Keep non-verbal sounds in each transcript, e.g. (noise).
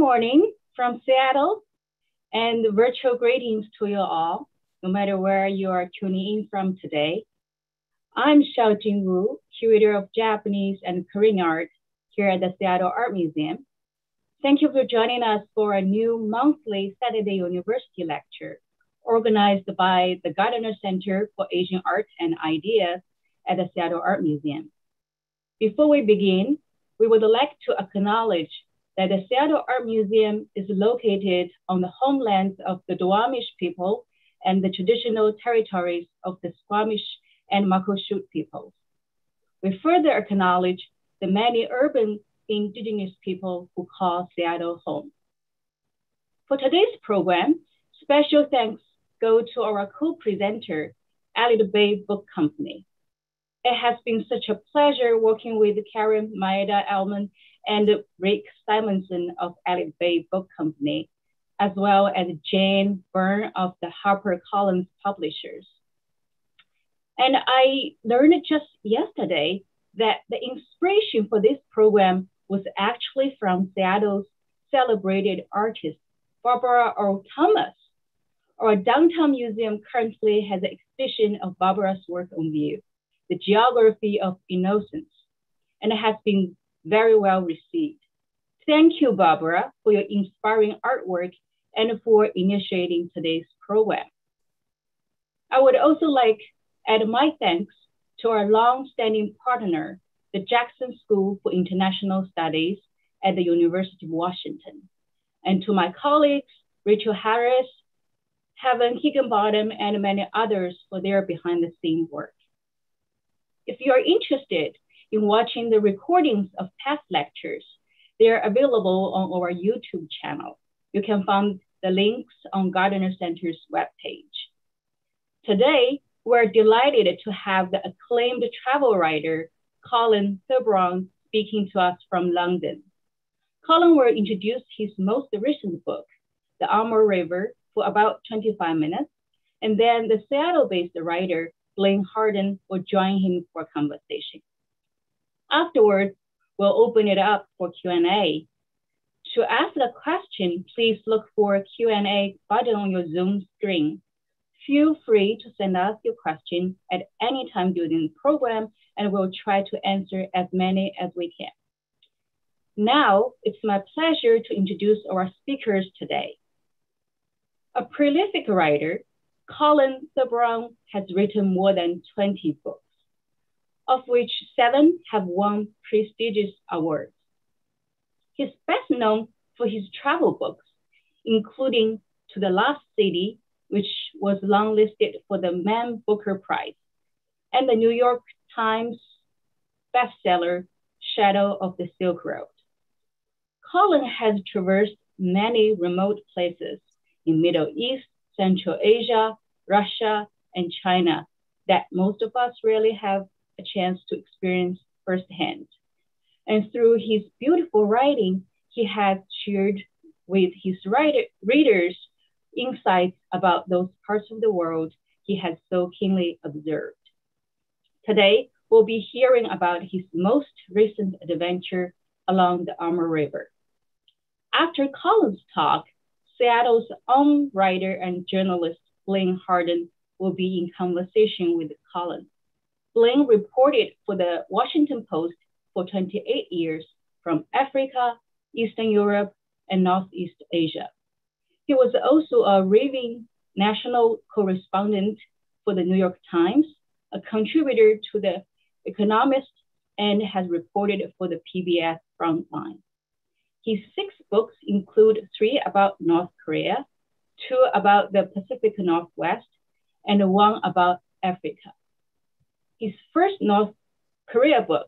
morning from Seattle and virtual greetings to you all, no matter where you are tuning in from today. I'm Xiaojing Wu, curator of Japanese and Korean art here at the Seattle Art Museum. Thank you for joining us for a new monthly Saturday University lecture organized by the Gardner Center for Asian Art and Ideas at the Seattle Art Museum. Before we begin, we would like to acknowledge that the Seattle Art Museum is located on the homelands of the Duwamish people and the traditional territories of the Squamish and Muckleshoot peoples. We further acknowledge the many urban indigenous people who call Seattle home. For today's program, special thanks go to our co-presenter, Elliott Bay Book Company. It has been such a pleasure working with Karen Maeda Allman and Rick Simonson of Elliott Bay Book Company, as well as Jane Byrne of the HarperCollins Publishers. And I learned just yesterday that the inspiration for this program was actually from Seattle's celebrated artist, Barbara Earl Thomas. Our downtown museum currently has an exhibition of Barbara's work on view, The Geography of Innocence, and it has been very well received. Thank you, Barbara, for your inspiring artwork and for initiating today's program. I would also like to add my thanks to our long-standing partner, the Jackson School for International Studies at the University of Washington, and to my colleagues, Rachel Harris, Heaven Higginbottom, and many others for their behind-the-scenes work. If you are interested in watching the recordings of past lectures. They are available on our YouTube channel. You can find the links on Gardner Center's webpage. Today, we're delighted to have the acclaimed travel writer, Colin Thubron, speaking to us from London. Colin will introduce his most recent book, The Amur River, for about 25 minutes, and then the Seattle-based writer, Blaine Harden, will join him for conversation. Afterwards, we'll open it up for Q&A. To ask a question, please look for a Q&A button on your Zoom screen. Feel free to send us your question at any time during the program, and we'll try to answer as many as we can. Now, it's my pleasure to introduce our speakers today. A prolific writer, Colin Thubron has written more than 20 books of which seven have won prestigious awards. He's best known for his travel books, including To the Lost City, which was longlisted for the Man Booker Prize, and the New York Times bestseller, Shadow of the Silk Road. Colin has traversed many remote places in Middle East, Central Asia, Russia, and China that most of us really have a chance to experience firsthand. And through his beautiful writing, he has shared with his writer, readers insights about those parts of the world he has so keenly observed. Today, we'll be hearing about his most recent adventure along the Amur River. After Colin's talk, Seattle's own writer and journalist Blaine Harden will be in conversation with Colin. Blaine reported for the Washington Post for 28 years from Africa, Eastern Europe, and Northeast Asia. He was also a raving national correspondent for the New York Times, a contributor to The Economist, and has reported for the PBS Frontline. His six books include three about North Korea, two about the Pacific Northwest, and one about Africa. His first North Korea book,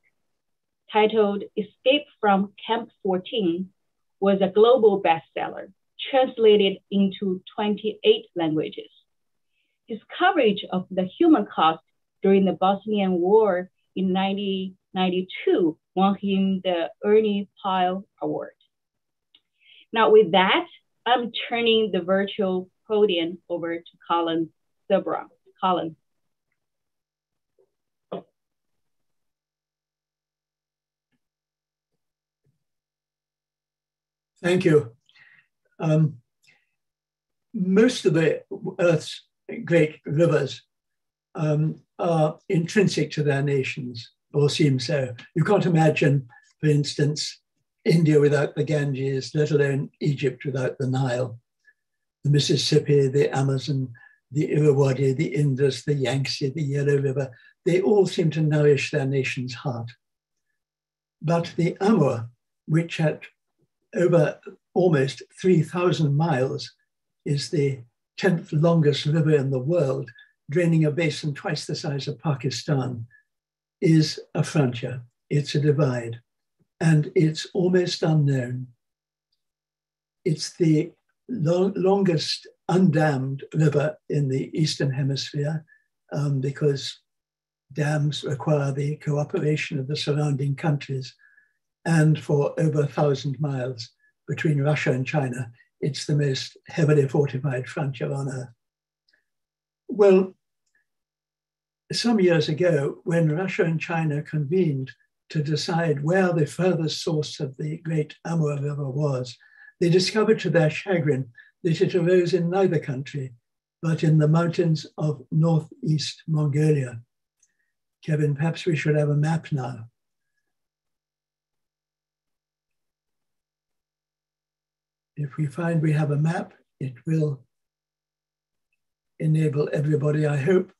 titled Escape from Camp 14, was a global bestseller, translated into 28 languages. His coverage of the human cost during the Bosnian War in 1992 won him the Ernie Pyle Award. Now, with that, I'm turning the virtual podium over to Colin Thubron. Colin. Thank you. Um, most of the Earth's great rivers um, are intrinsic to their nations, or seem so. You can't imagine, for instance, India without the Ganges, let alone Egypt without the Nile, the Mississippi, the Amazon, the Irrawaddy, the Indus, the Yangtze, the Yellow River. They all seem to nourish their nation's heart. But the Amur, which at over almost 3,000 miles is the 10th longest river in the world, draining a basin twice the size of Pakistan, is a frontier. It's a divide. And it's almost unknown. It's the long, longest undammed river in the Eastern Hemisphere um, because dams require the cooperation of the surrounding countries. And for over a thousand miles between Russia and China, it's the most heavily fortified frontier on earth. Well, some years ago, when Russia and China convened to decide where the furthest source of the great Amur River was, they discovered to their chagrin that it arose in neither country, but in the mountains of northeast Mongolia. Kevin, perhaps we should have a map now. If we find we have a map, it will enable everybody, I hope,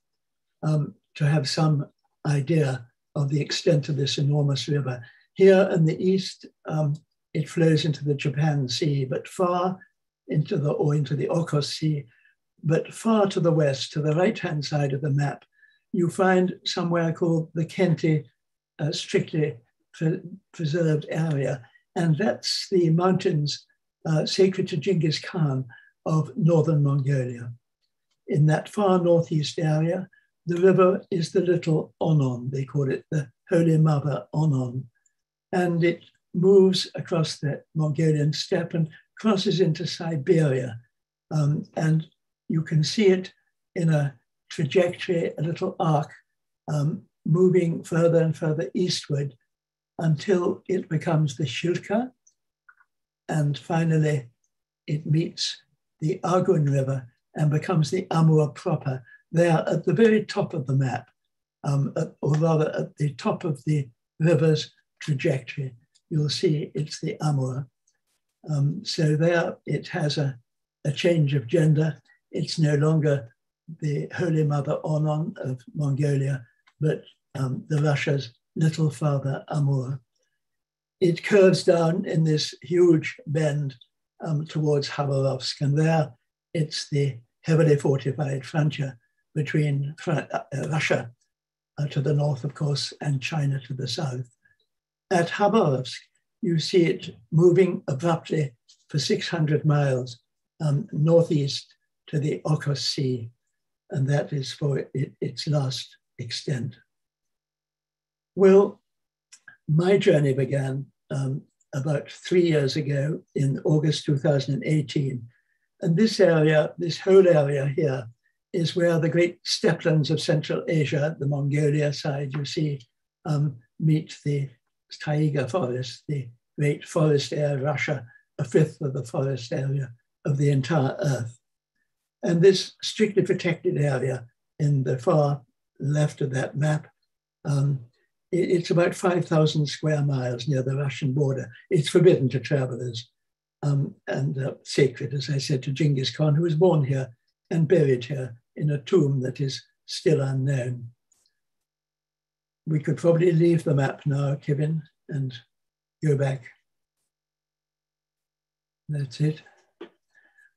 um, to have some idea of the extent of this enormous river. Here in the east, um, it flows into the Japan Sea, but far into the, or into the Okhotsk Sea, but far to the west, to the right-hand side of the map, you find somewhere called the Khenti uh, strictly pre preserved area. And that's the mountains uh, sacred to Genghis Khan of northern Mongolia. In that far northeast area, the river is the little Onon, they call it the Holy Mother Onon. And it moves across the Mongolian steppe and crosses into Siberia. Um, and you can see it in a trajectory, a little arc, um, moving further and further eastward until it becomes the Shilka. And finally, it meets the Argun River and becomes the Amur proper. They are at the very top of the map, um, at, or rather at the top of the river's trajectory. You'll see it's the Amur. Um, so there it has a, a change of gender. It's no longer the Holy Mother Onon of Mongolia, but um, the Russia's little father Amur. It curves down in this huge bend um, towards Khabarovsk, and there it's the heavily fortified frontier between uh, Russia uh, to the north, of course, and China to the south. At Khabarovsk, you see it moving abruptly for 600 miles um, northeast to the Okhotsk Sea, and that is for it, its last extent. Well, my journey began um, about three years ago in August 2018. And this area, this whole area here, is where the great steppelands of Central Asia, the Mongolia side, you see, um, meet the taiga forest, the great forest area of Russia, a fifth of the forest area of the entire Earth. And this strictly protected area in the far left of that map, um, it's about 5,000 square miles near the Russian border. It's forbidden to travelers um, and uh, sacred, as I said, to Genghis Khan, who was born here and buried here in a tomb that is still unknown. We could probably leave the map now, Kevin, and go back. That's it.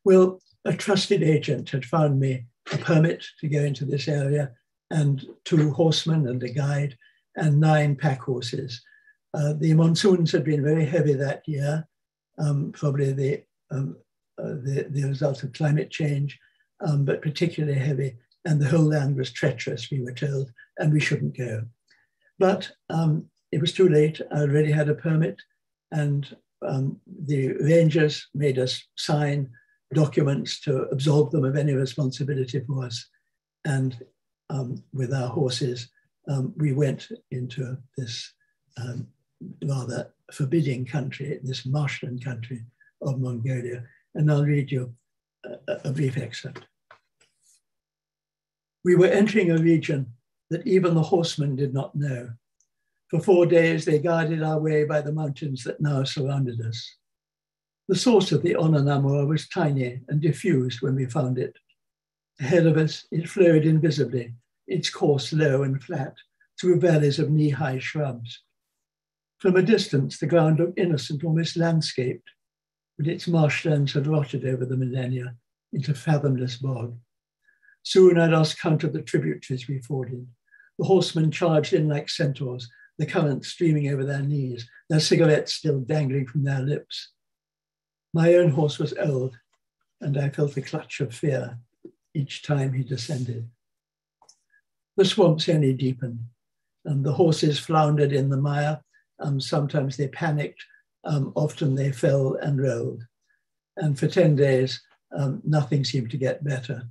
Well, a trusted agent had found me a permit to go into this area and two horsemen and a guide and nine pack horses. Uh, the monsoons had been very heavy that year, um, probably the, um, uh, the, the, result of climate change, um, but particularly heavy. And the whole land was treacherous, we were told, and we shouldn't go. But um, it was too late. I already had a permit, and um, the rangers made us sign documents to absolve them of any responsibility for us. And um, with our horses, um, we went into this um, rather forbidding country, this marshland country of Mongolia. and I'll read you a, a brief excerpt. We were entering a region that even the horsemen did not know. For four days, they guided our way by the mountains that now surrounded us. The source of the Onon-Amur was tiny and diffused when we found it. Ahead of us, it flowed invisibly, its course low and flat, through valleys of knee high shrubs. From a distance, the ground looked innocent, almost landscaped, but its marshlands had rotted over the millennia into fathomless bog. Soon I lost count of the tributaries we forded. The horsemen charged in like centaurs, the current streaming over their knees, their cigarettes still dangling from their lips. My own horse was old, and I felt a clutch of fear each time he descended. The swamps only deepened, and the horses floundered in the mire. Um, sometimes they panicked, um, often they fell and rolled. And for 10 days, um, nothing seemed to get better.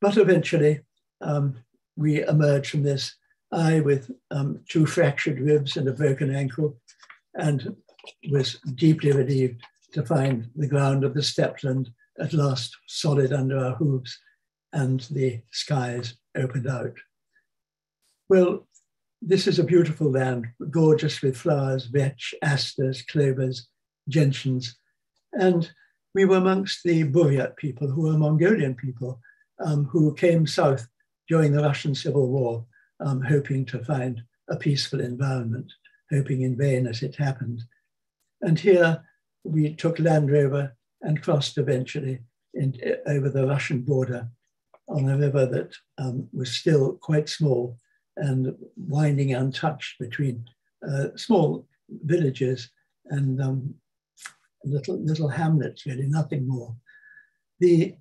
But eventually, um, we emerged from this, I with um, two fractured ribs and a broken ankle, and was deeply relieved to find the ground of the steppeland at last solid under our hooves and the skies opened out. Well, this is a beautiful land, gorgeous with flowers, vetch, asters, clovers, gentians. And we were amongst the Buryat people, who were Mongolian people, um, who came south during the Russian Civil War, um, hoping to find a peaceful environment, hoping in vain as it happened. And here we took Land Rover and crossed eventually in, over the Russian border on a river that um, was still quite small and winding untouched between uh, small villages and um, little, little hamlets, really, nothing more. The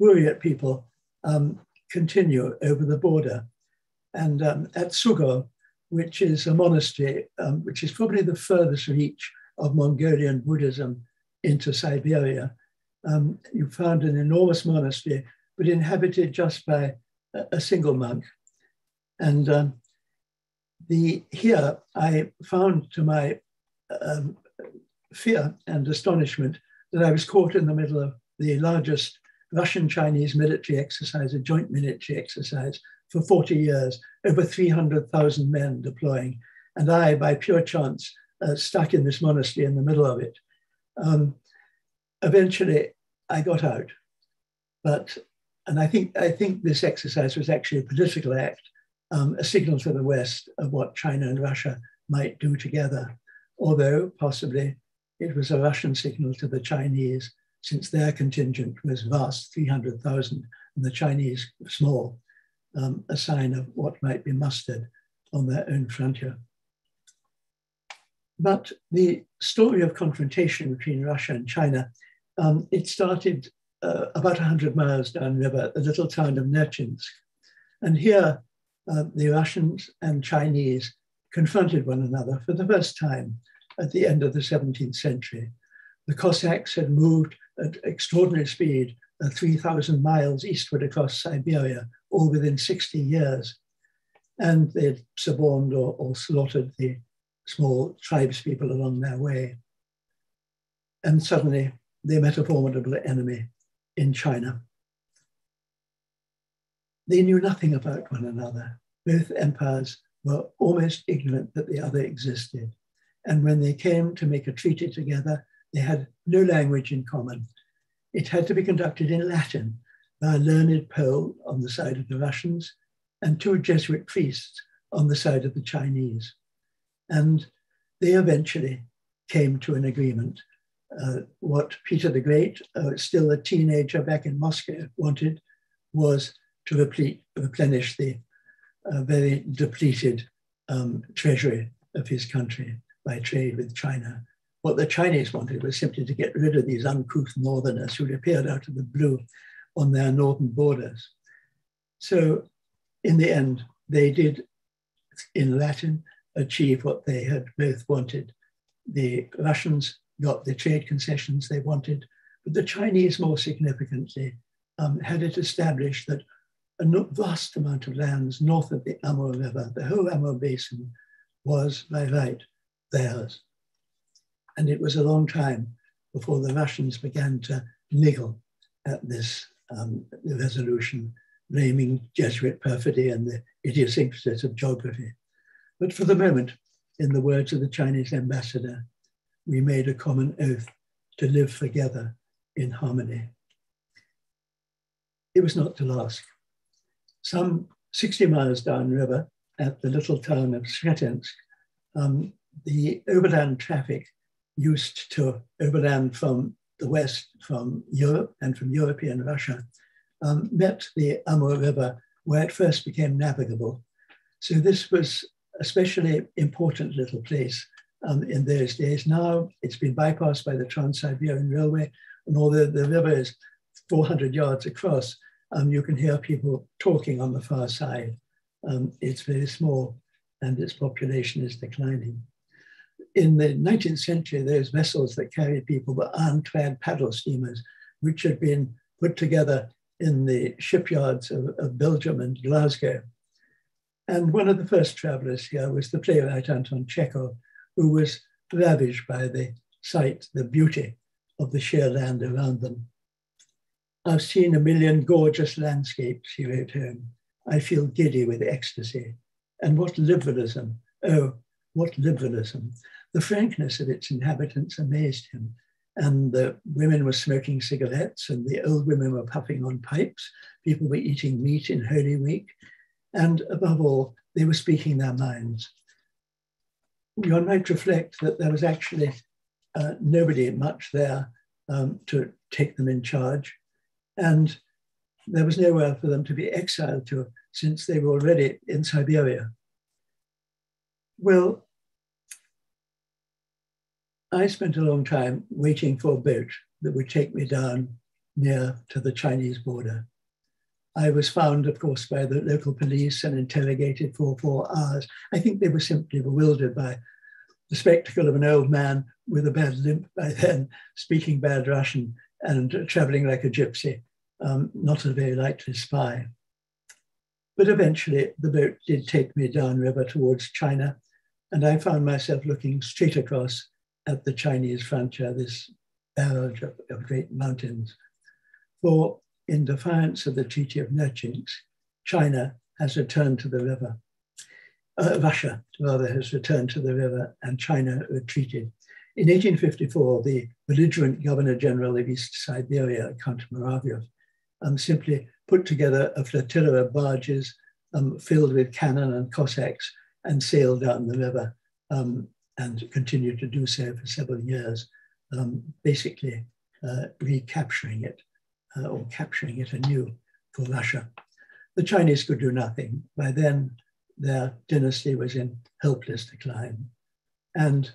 Buryat people um, continue over the border. And um, at Sugo, which is a monastery, um, which is probably the furthest reach of Mongolian Buddhism into Siberia, um, you found an enormous monastery, but inhabited just by a, a single monk. And um, the here I found to my um, fear and astonishment that I was caught in the middle of the largest Russian-Chinese military exercise, a joint military exercise for 40 years, over 300,000 men deploying. And I, by pure chance, uh, stuck in this monastery in the middle of it. Um, eventually, I got out, but and I think I think this exercise was actually a political act, um, a signal to the West of what China and Russia might do together. Although possibly it was a Russian signal to the Chinese, since their contingent was vast, 300,000, and the Chinese small, um, a sign of what might be mustered on their own frontier. But the story of confrontation between Russia and China, um, it started uh, about 100 miles downriver, the little town of Nerchinsk. And here, uh, the Russians and Chinese confronted one another for the first time at the end of the 17th century. The Cossacks had moved at extraordinary speed, uh, 3,000 miles eastward across Siberia, all within 60 years. And they'd suborned or, or slaughtered the small tribespeople along their way. And suddenly they met a formidable enemy in China. They knew nothing about one another. Both empires were almost ignorant that the other existed. And when they came to make a treaty together, they had no language in common. It had to be conducted in Latin by a learned Pole on the side of the Russians and two Jesuit priests on the side of the Chinese. And they eventually came to an agreement. Uh, what Peter the Great, uh, still a teenager back in Moscow, wanted was to replete, replenish the uh, very depleted um, treasury of his country by trade with China. What the Chinese wanted was simply to get rid of these uncouth northerners who appeared out of the blue on their northern borders. So in the end, they did, in Latin, achieve what they had both wanted. The Russians got the trade concessions they wanted, but the Chinese, more significantly, um, had it established that a vast amount of lands north of the Amur River, the whole Amur Basin, was by right theirs. And it was a long time before the Russians began to niggle at this um, resolution, blaming Jesuit perfidy and the idiosyncrasies of geography. But for the moment, in the words of the Chinese ambassador, we made a common oath to live together in harmony. It was not to last. Some 60 miles downriver at the little town of Sretensk, um, the overland traffic used to overland from the west, from Europe and from European Russia, um, met the Amur River, where it first became navigable. So this was especially important little place um, in those days. Now it's been bypassed by the Trans-Siberian Railway, and although the river is 400 yards across, um, you can hear people talking on the far side. Um, it's very small, and its population is declining. In the 19th century, those vessels that carried people were iron-clad paddle steamers, which had been put together in the shipyards of, of Belgium and Glasgow. And one of the first travelers here was the playwright Anton Chekhov, who was ravished by the sight, the beauty of the sheer land around them. I've seen a million gorgeous landscapes, he wrote home. I feel giddy with ecstasy. And what liberalism! Oh, what liberalism! The frankness of its inhabitants amazed him. And the women were smoking cigarettes, and the old women were puffing on pipes. People were eating meat in Holy Week. And above all, they were speaking their minds one might reflect that there was actually uh, nobody much there um, to take them in charge. And there was nowhere for them to be exiled to since they were already in Siberia. Well, I spent a long time waiting for a boat that would take me down near to the Chinese border. I was found, of course, by the local police and interrogated for four hours. I think they were simply bewildered by the spectacle of an old man with a bad limp by then, speaking bad Russian and traveling like a gypsy, um, not a very likely spy. But eventually, the boat did take me downriver towards China, and I found myself looking straight across at the Chinese frontier, this barrage of, of great mountains. For in defiance of the Treaty of Nerchinsk, China has returned to the river. Uh, Russia, rather, has returned to the river and China retreated. In 1854, the belligerent Governor General of East Siberia, Count Muravyov, um, simply put together a flotilla of barges um, filled with cannon and Cossacks and sailed down the river um, and continued to do so for several years, um, basically uh, recapturing it uh, or capturing it anew for Russia. The Chinese could do nothing. By then, their dynasty was in helpless decline. And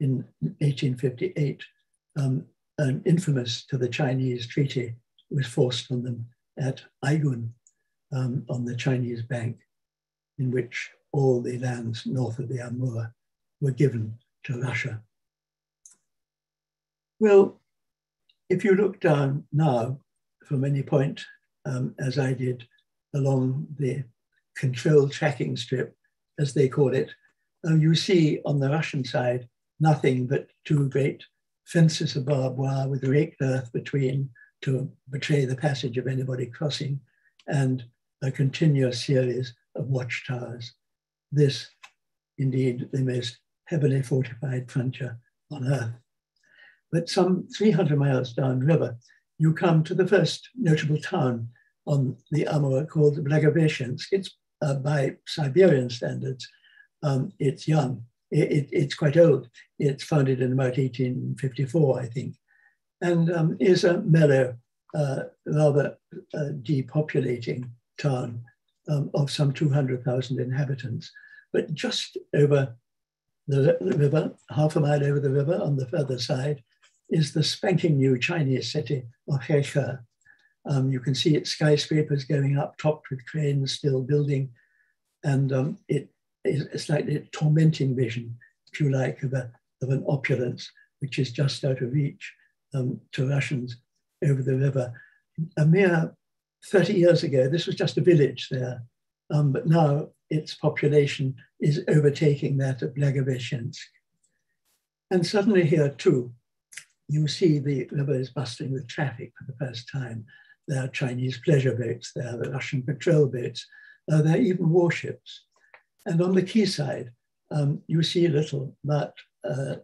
in 1858, um, an infamous to the Chinese treaty was forced on them at Aigun um, on the Chinese bank, in which all the lands north of the Amur were given to Russia. Well, if you look down now from any point, um, as I did, along the control tracking strip, as they call it, um, you see on the Russian side nothing but two great fences of barbed wire with raked earth between to betray the passage of anybody crossing, and a continuous series of watchtowers. This, indeed, the most heavily fortified frontier on earth. But some 300 miles downriver, you come to the first notable town on the Amur called Blagoveshchensk. It's uh, by Siberian standards, um, it's young. It, it, it's quite old. It's founded in about 1854, I think, and um, is a mellow, uh, rather uh, depopulating town um, of some 200,000 inhabitants. But just over the river, half a mile over the river on the further side, is the spanking new Chinese city of Heihe. Um, you can see its skyscrapers going up, topped with cranes still building. And um, it is a slightly tormenting vision, if you like, of, a, of an opulence which is just out of reach um, to Russians over the river. A mere 30 years ago, this was just a village there, um, but now its population is overtaking that of Blagoveshchensk. And suddenly here too, you see the river is bustling with traffic for the first time. There are Chinese pleasure boats, there are the Russian patrol boats, uh, there are even warships. And on the quayside, um, you see little but uh,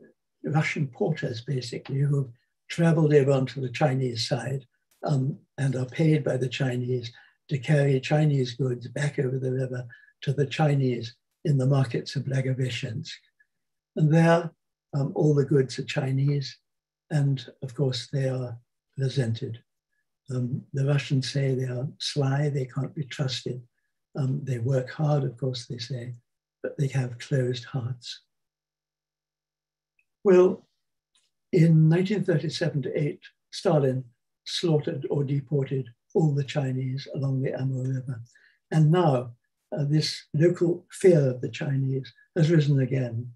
Russian porters, basically, who have traveled over onto the Chinese side um, and are paid by the Chinese to carry Chinese goods back over the river to the Chinese in the markets of Blagoveshchensk. And there, um, all the goods are Chinese, and of course, they are resented. Um, the Russians say they are sly, they can't be trusted. Um, they work hard, of course, they say, but they have closed hearts. Well, in 1937 to 8, Stalin slaughtered or deported all the Chinese along the Amur River. And now uh, this local fear of the Chinese has risen again.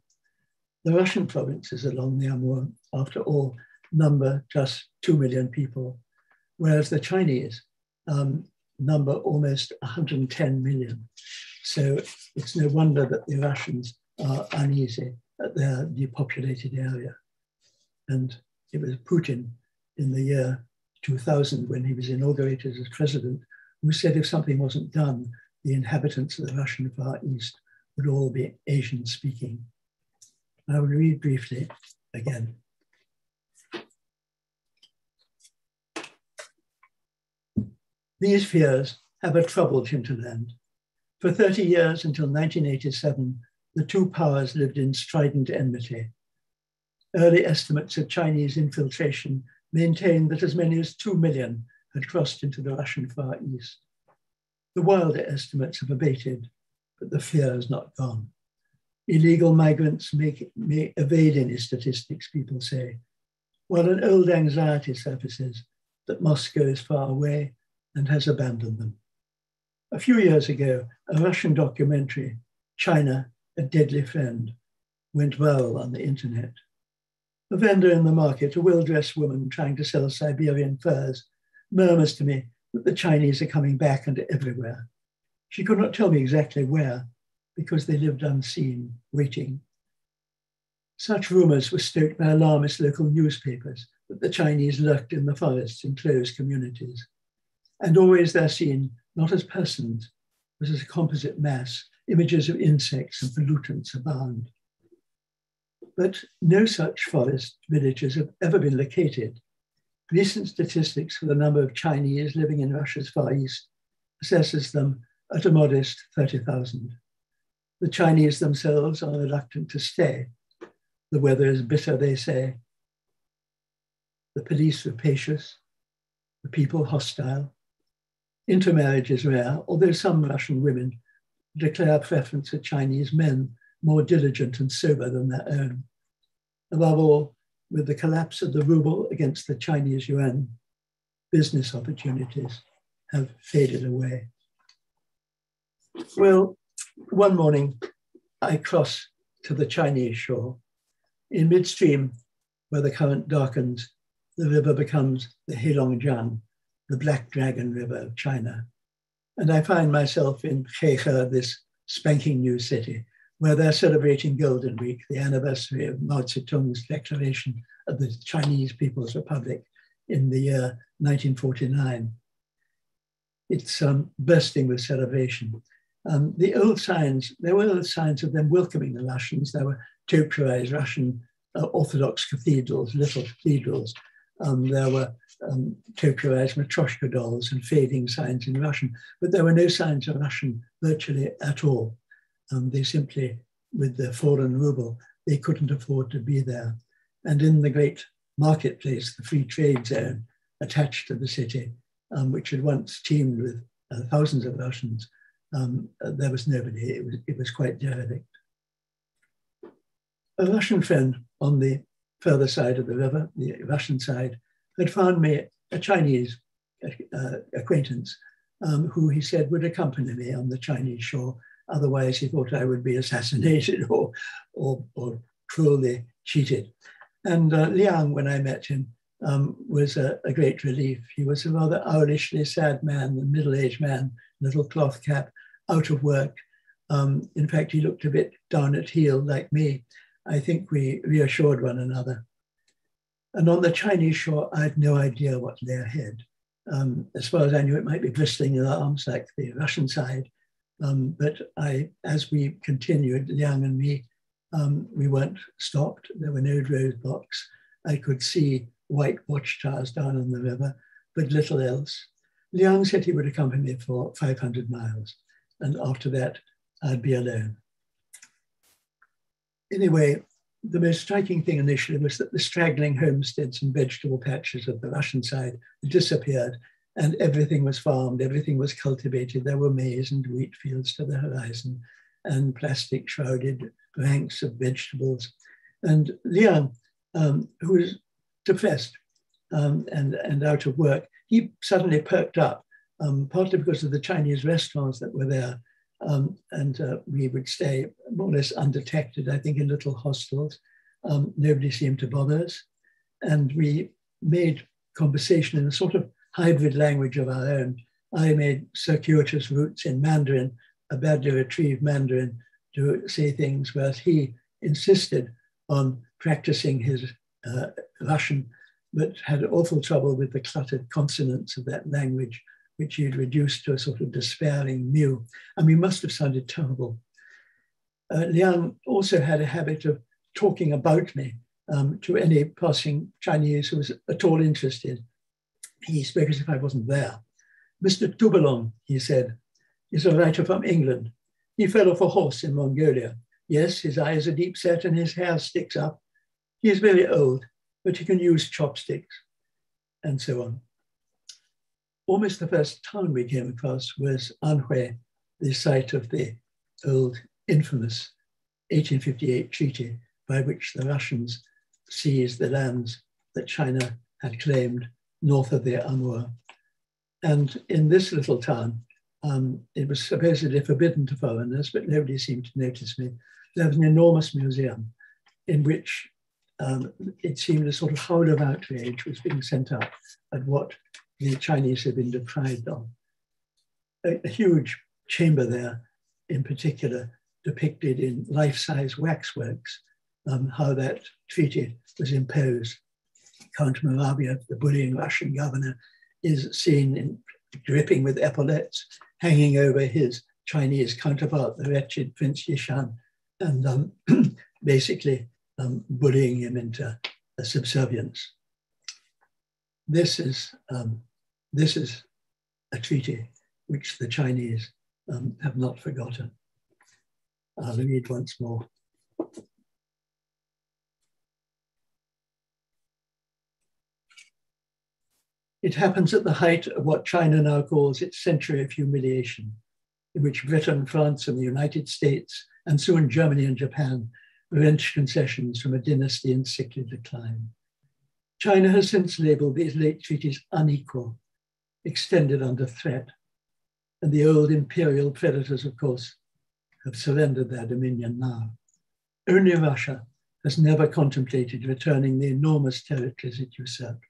The Russian provinces along the Amur, after all, number just 2 million people, whereas the Chinese um, number almost 110 million. So it's no wonder that the Russians are uneasy at their depopulated area. And it was Putin in the year 2000 when he was inaugurated as president who said if something wasn't done, the inhabitants of the Russian Far East would all be Asian speaking. I will read briefly again. These fears have a troubled hinterland. For 30 years until 1987, the two powers lived in strident enmity. Early estimates of Chinese infiltration maintained that as many as 2 million had crossed into the Russian Far East. The wilder estimates have abated, but the fear has not gone. Illegal migrants may evade any statistics, people say, while an old anxiety surfaces that Moscow is far away and has abandoned them. A few years ago, a Russian documentary, China, a Deadly Friend, went viral on the internet. A vendor in the market, a well dressed woman trying to sell Siberian furs, murmurs to me that the Chinese are coming back and everywhere. She could not tell me exactly where because they lived unseen, waiting. Such rumors were stoked by alarmist local newspapers that the Chinese lurked in the forests in closed communities. And always they're seen not as persons, but as a composite mass. Images of insects and pollutants abound. But no such forest villages have ever been located. Recent statistics for the number of Chinese living in Russia's Far East assesses them at a modest 30,000. The Chinese themselves are reluctant to stay. The weather is bitter, they say. The police rapacious, the people hostile. Intermarriage is rare, although some Russian women declare preference for Chinese men more diligent and sober than their own. Above all, with the collapse of the ruble against the Chinese yuan, business opportunities have faded away. Well, one morning I cross to the Chinese shore. In midstream, where the current darkens, the river becomes the Heilongjiang, the Black Dragon River of China. And I find myself in Heihe, this spanking new city, where they're celebrating Golden Week, the anniversary of Mao Zedong's declaration of the Chinese People's Republic in the year 1949. It's um, bursting with celebration. Um, the old signs, there were old signs of them welcoming the Russians. There were topiarized Russian uh, Orthodox cathedrals, little cathedrals. Um, there were um, topiarized Matryoshka dolls and fading signs in Russian, but there were no signs of Russian virtually at all. Um, they simply, with the fallen ruble, they couldn't afford to be there. And in the great marketplace, the free trade zone attached to the city, um, which had once teemed with uh, thousands of Russians, um, uh, there was nobody. It was, it was quite derelict. A Russian friend on the further side of the river, the Russian side, had found me a Chinese uh, acquaintance um, who he said would accompany me on the Chinese shore. Otherwise, he thought I would be assassinated (laughs) or, or, or cruelly cheated. And uh, Liang, when I met him, um, was a, a, great relief. He was a rather owlishly sad man, a middle-aged man, little cloth cap, out of work. Um, in fact, he looked a bit down at heel like me. I think we reassured one another. And on the Chinese shore, I had no idea what lay ahead. Um, as far as I knew, it might be bristling in arms like the Russian side. Um, but I, as we continued, Liang and me, um, we weren't stopped. There were no roadblocks. I could see white watchtowers down on the river, but little else. Liang said he would accompany me for 500 miles. And after that, I'd be alone. Anyway, the most striking thing initially was that the straggling homesteads and vegetable patches of the Russian side disappeared and everything was farmed, everything was cultivated. There were maize and wheat fields to the horizon and plastic shrouded ranks of vegetables. And Liang, um, who was depressed um, and, and out of work, he suddenly perked up, um, partly because of the Chinese restaurants that were there. Um, and uh, we would stay more or less undetected, I think, in little hostels. Um, nobody seemed to bother us. And we made conversation in a sort of hybrid language of our own. I made circuitous routes in Mandarin, a badly retrieved Mandarin, to say things, whereas he insisted on practicing his uh, Russian, but had awful trouble with the cluttered consonants of that language, which he'd reduced to a sort of despairing mew. And we must have sounded terrible. Uh, Liang also had a habit of talking about me um, to any passing Chinese who was at all interested he spoke as if I wasn't there. Mr. Toubalon, he said, is a writer from England. He fell off a horse in Mongolia. Yes, his eyes are deep set and his hair sticks up. He is very old, but he can use chopsticks, and so on. Almost the first town we came across was Aihui, the site of the old infamous 1858 treaty by which the Russians seized the lands that China had claimed north of the Amur. And in this little town, um, it was supposedly forbidden to foreigners, but nobody seemed to notice me. There was an enormous museum in which um, it seemed a sort of howl of outrage was being sent up at what the Chinese have been deprived of. A, a huge chamber there, in particular, depicted in life-size waxworks um, how that treaty was imposed Count Muraviev, the bullying Russian governor, is seen in, dripping with epaulets, hanging over his Chinese counterpart, the wretched Prince Yishan, and um, (clears throat) basically um, bullying him into a subservience. This is, um, this is a treaty which the Chinese um, have not forgotten. I'll read once more. It happens at the height of what China now calls its century of humiliation, in which Britain, France, and the United States, and soon Germany and Japan, wrenched concessions from a dynasty in sickly decline. China has since labeled these late treaties unequal, extended under threat, and the old imperial predators, of course, have surrendered their dominion now. Only Russia has never contemplated returning the enormous territories it usurped.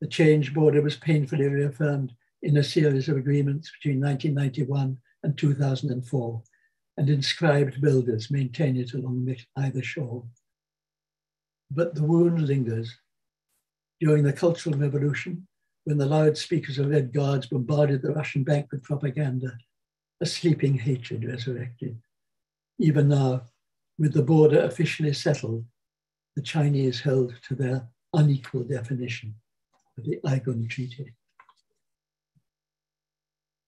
The change border was painfully reaffirmed in a series of agreements between 1991 and 2004, and inscribed builders maintain it along either shore. But the wound lingers. During the Cultural Revolution, when the loudspeakers of Red Guards bombarded the Russian bank with propaganda, a sleeping hatred resurrected. Even now, with the border officially settled, the Chinese held to their unequal definition of the Aigun Treaty.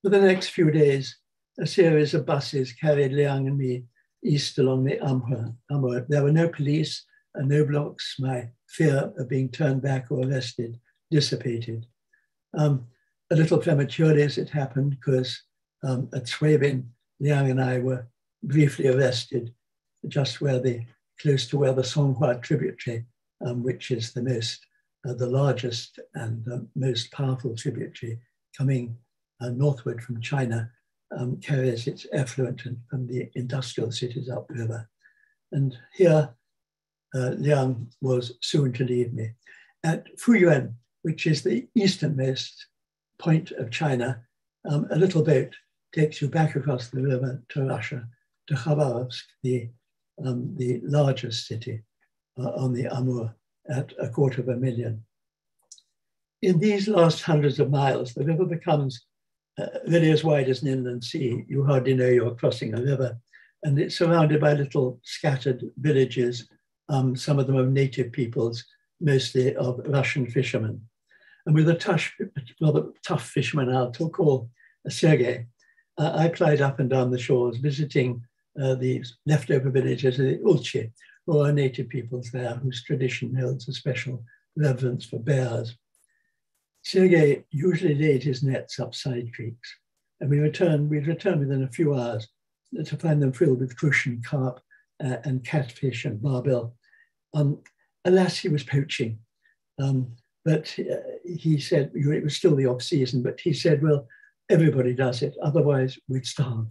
For the next few days, a series of buses carried Liang and me east along the Amur. There were no police and no blocks. My fear of being turned back or arrested dissipated. Um, a little prematurely as it happened, because um, at Suibin, Liang and I were briefly arrested just where the, close to where the Songhua tributary, um, which is the most uh, the largest and uh, most powerful tributary coming uh, northward from China, um, carries its effluent from the industrial cities upriver. And here, uh, Liang was soon to leave me. At Fuyuan, which is the easternmost point of China, um, a little boat takes you back across the river to Russia, to Khabarovsk, the, um, the largest city uh, on the Amur at a quarter of a million. In these last hundreds of miles, the river becomes uh, really as wide as an inland sea. You hardly know you're crossing a river. And it's surrounded by little scattered villages, um, some of them of native peoples, mostly of Russian fishermen. And with a tough, rather tough fisherman I'll call Sergei, uh, I plied up and down the shores, visiting uh, the leftover villages of the Ulchi, who are native peoples there whose tradition holds a special reverence for bears. Sergei usually laid his nets up side creeks, and we returned, we'd return within a few hours to find them filled with crucian carp uh, and catfish and barbel. Um, alas, he was poaching. Um, but uh, he said, it was still the off season, but he said, well, everybody does it, otherwise we'd starve.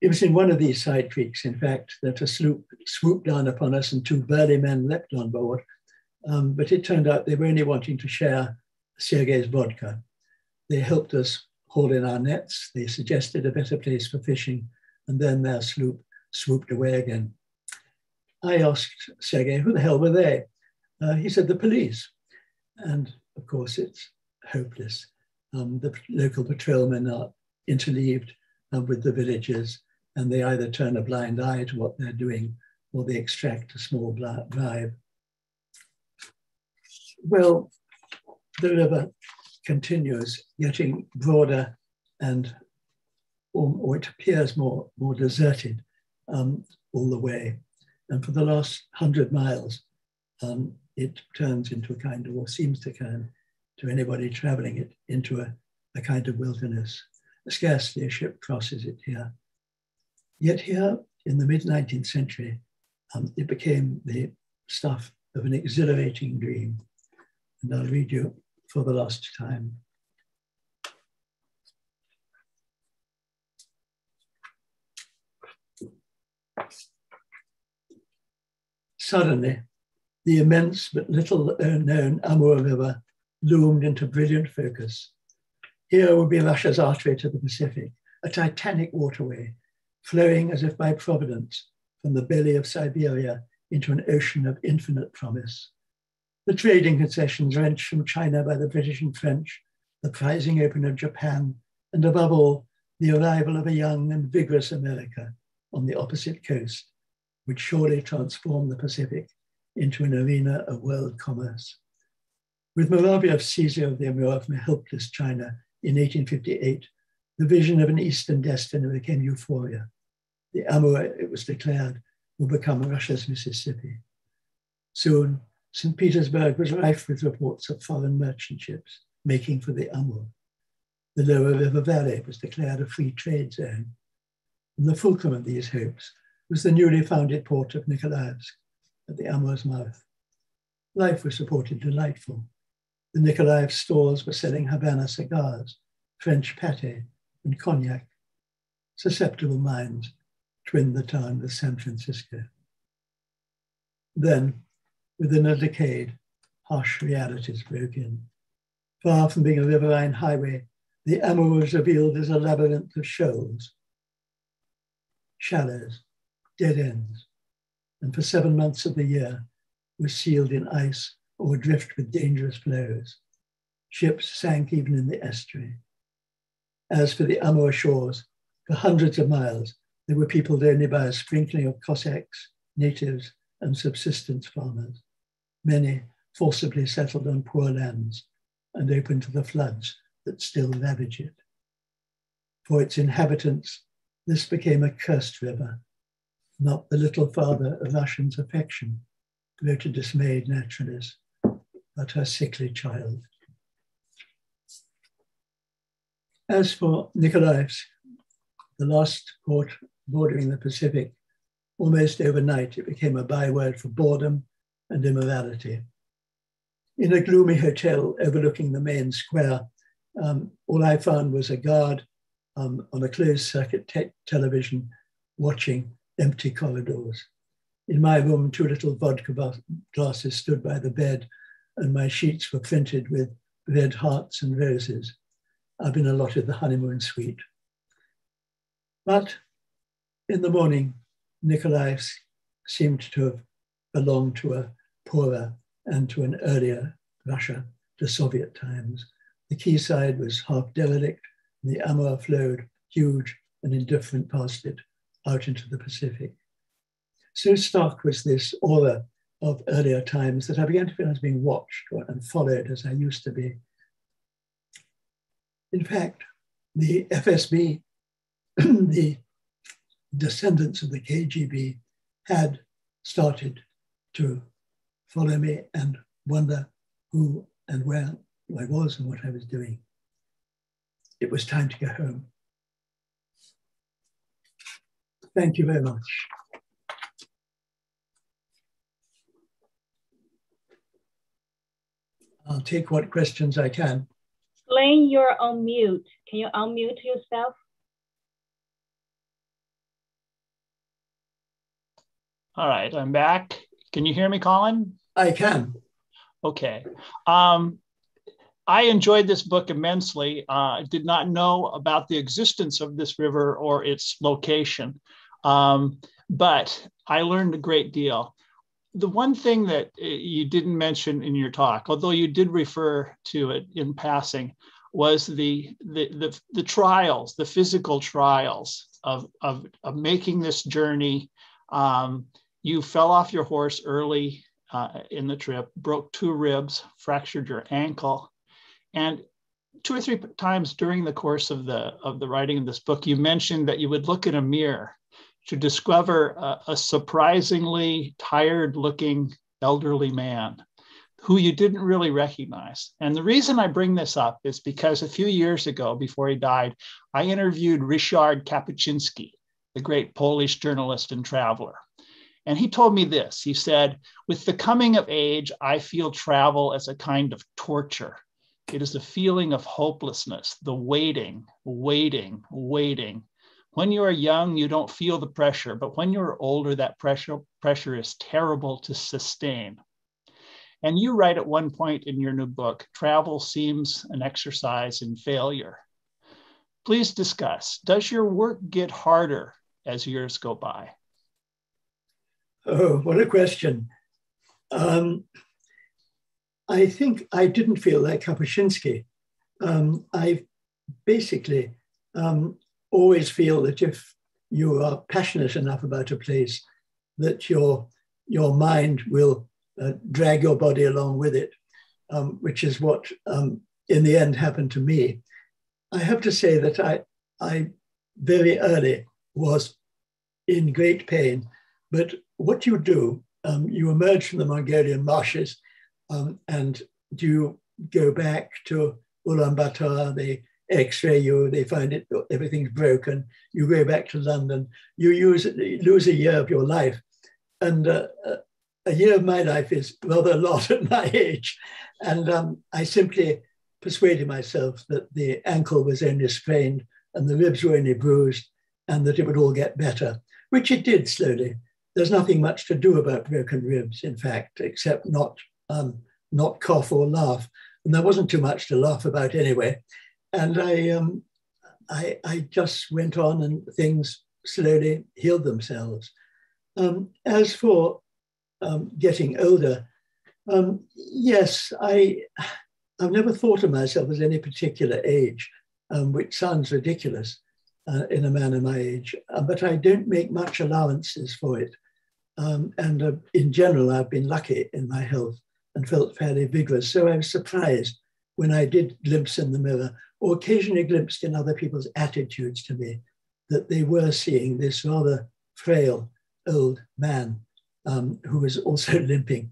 It was in one of these side creeks, in fact, that a sloop swooped down upon us and two burly men leapt on board. Um, but it turned out they were only wanting to share Sergei's vodka. They helped us haul in our nets. They suggested a better place for fishing, and then their sloop swooped away again. I asked Sergei, who the hell were they? Uh, he said, the police. And of course, it's hopeless. Um, the local patrolmen are interleaved uh, with the villagers and they either turn a blind eye to what they're doing or they extract a small bribe. Well, the river continues getting broader and or, or it appears more, more deserted um, all the way. And for the last hundred miles, um, it turns into a kind of, or seems to turn to anybody traveling it into a, a kind of wilderness. Scarcely a ship crosses it here. Yet here in the mid 19th century, um, it became the stuff of an exhilarating dream. And I'll read you for the last time. Suddenly, the immense but little known Amur River loomed into brilliant focus. Here would be Russia's archway to the Pacific, a titanic waterway flowing as if by providence from the belly of Siberia into an ocean of infinite promise. The trading concessions wrenched from China by the British and French, the prizing open of Japan, and above all, the arrival of a young and vigorous America on the opposite coast would surely transform the Pacific into an arena of world commerce. With Muravyov's seizure of the Amur from helpless China in 1858, the vision of an Eastern destiny became euphoria the Amur, it was declared, will become Russia's Mississippi. Soon, St. Petersburg was rife with reports of foreign merchant ships making for the Amur. The lower river valley was declared a free trade zone. And the fulcrum of these hopes was the newly founded port of Nikolaevsk at the Amur's mouth. Life was reported delightful. The Nikolaev stores were selling Havana cigars, French pate, and cognac. Susceptible minds twinned the town with San Francisco. Then, within a decade, harsh realities broke in. Far from being a riverine highway, the Amur was revealed as a labyrinth of shoals, shallows, dead ends, and for seven months of the year was sealed in ice or adrift with dangerous flows. Ships sank even in the estuary. As for the Amur shores, for hundreds of miles, they were peopled only by a sprinkling of Cossacks, natives, and subsistence farmers. Many forcibly settled on poor lands and open to the floods that still ravage it. For its inhabitants, this became a cursed river, not the little father of Russian's affection, wrote a dismayed naturalist, but her sickly child. As for Nikolaevsk, the last port bordering the Pacific, almost overnight it became a byword for boredom and immorality. In a gloomy hotel overlooking the main square, um, all I found was a guard um, on a closed circuit te television watching empty corridors. In my room, two little vodka glasses stood by the bed, and my sheets were printed with red hearts and roses. I've been allotted the honeymoon suite. But in the morning, Nikolai seemed to have belonged to a, poorer and to an earlier Russia, to Soviet times. The quayside was half derelict, and the Amur flowed huge and indifferent past it out into the Pacific. So stark was this aura of earlier times that I began to feel I was being watched and followed as I used to be. In fact, the FSB, (clears throat) the descendants of the KGB, had started to follow me and wonder who and where I was and what I was doing. It was time to go home. Thank you very much. I'll take what questions I can. Blaine, you're on mute. Can you unmute yourself? All right, I'm back. Can you hear me, Colin? I can. Okay. Um, I enjoyed this book immensely. Uh, I did not know about the existence of this river or its location, um, but I learned a great deal the one thing that uh, you didn't mention in your talk, although you did refer to it in passing, was the the the, the trials, the physical trials of, of, of making this journey. Um, you fell off your horse early uh, in the trip, broke two ribs, fractured your ankle, and two or three times during the course of the of the writing of this book, you mentioned that you would look in a mirror to discover a, a surprisingly tired looking elderly man who you didn't really recognize. And the reason I bring this up is because a few years ago, before he died, I interviewed Richard Kapuscinski, the great Polish journalist and traveler. And he told me this he said, With the coming of age, I feel travel as a kind of torture. It is a feeling of hopelessness, the waiting, waiting, waiting when you are young, you don't feel the pressure, but when you're older, that pressure, pressure is terrible to sustain. And you write at one point in your new book travel seems an exercise in failure. Please discuss Does your work get harder as years go by? Oh, what a question. Um, I think I didn't feel like Kapuscinski. Um, I basically um, always feel that if you are passionate enough about a place, that your your mind will uh, drag your body along with it, um, which is what um, in the end happened to me. I have to say that I I very early was in great pain, but what you do, um, you emerge from the Mongolian marshes, um, and you go back to Ulaanbaatar, the X-ray you, they find it everything's broken. You go back to London. You use lose a year of your life, and uh, a year of my life is rather a lot at my age. And um, I simply persuaded myself that the ankle was only sprained and the ribs were only bruised, and that it would all get better, which it did slowly. There's nothing much to do about broken ribs, in fact, except not um, not cough or laugh. And there wasn't too much to laugh about anyway and I, um, I, I just went on and things slowly healed themselves. Um, as for um, getting older, um, yes, I, I've never thought of myself as any particular age, um, which sounds ridiculous uh, in a man of my age, uh, but I don't make much allowances for it. Um, and uh, in general, I've been lucky in my health and felt fairly vigorous. So I was surprised when I did glimpse in the mirror or occasionally glimpsed in other people's attitudes to me that they were seeing this rather frail old man um, who was also (laughs) limping.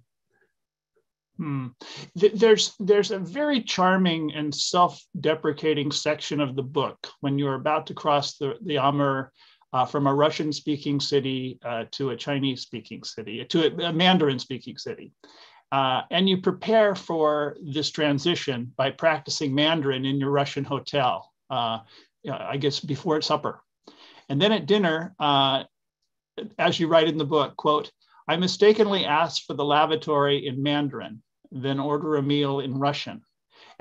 Hmm. There's there's a very charming and self-deprecating section of the book when you're about to cross the the Amur uh, from a Russian-speaking city uh, to a Chinese-speaking city to a, a Mandarin-speaking city, uh, and you prepare for this transition by practicing Mandarin in your Russian hotel, uh, I guess before supper. And then at dinner, uh, as you write in the book, quote, I mistakenly asked for the lavatory in Mandarin, then order a meal in Russian,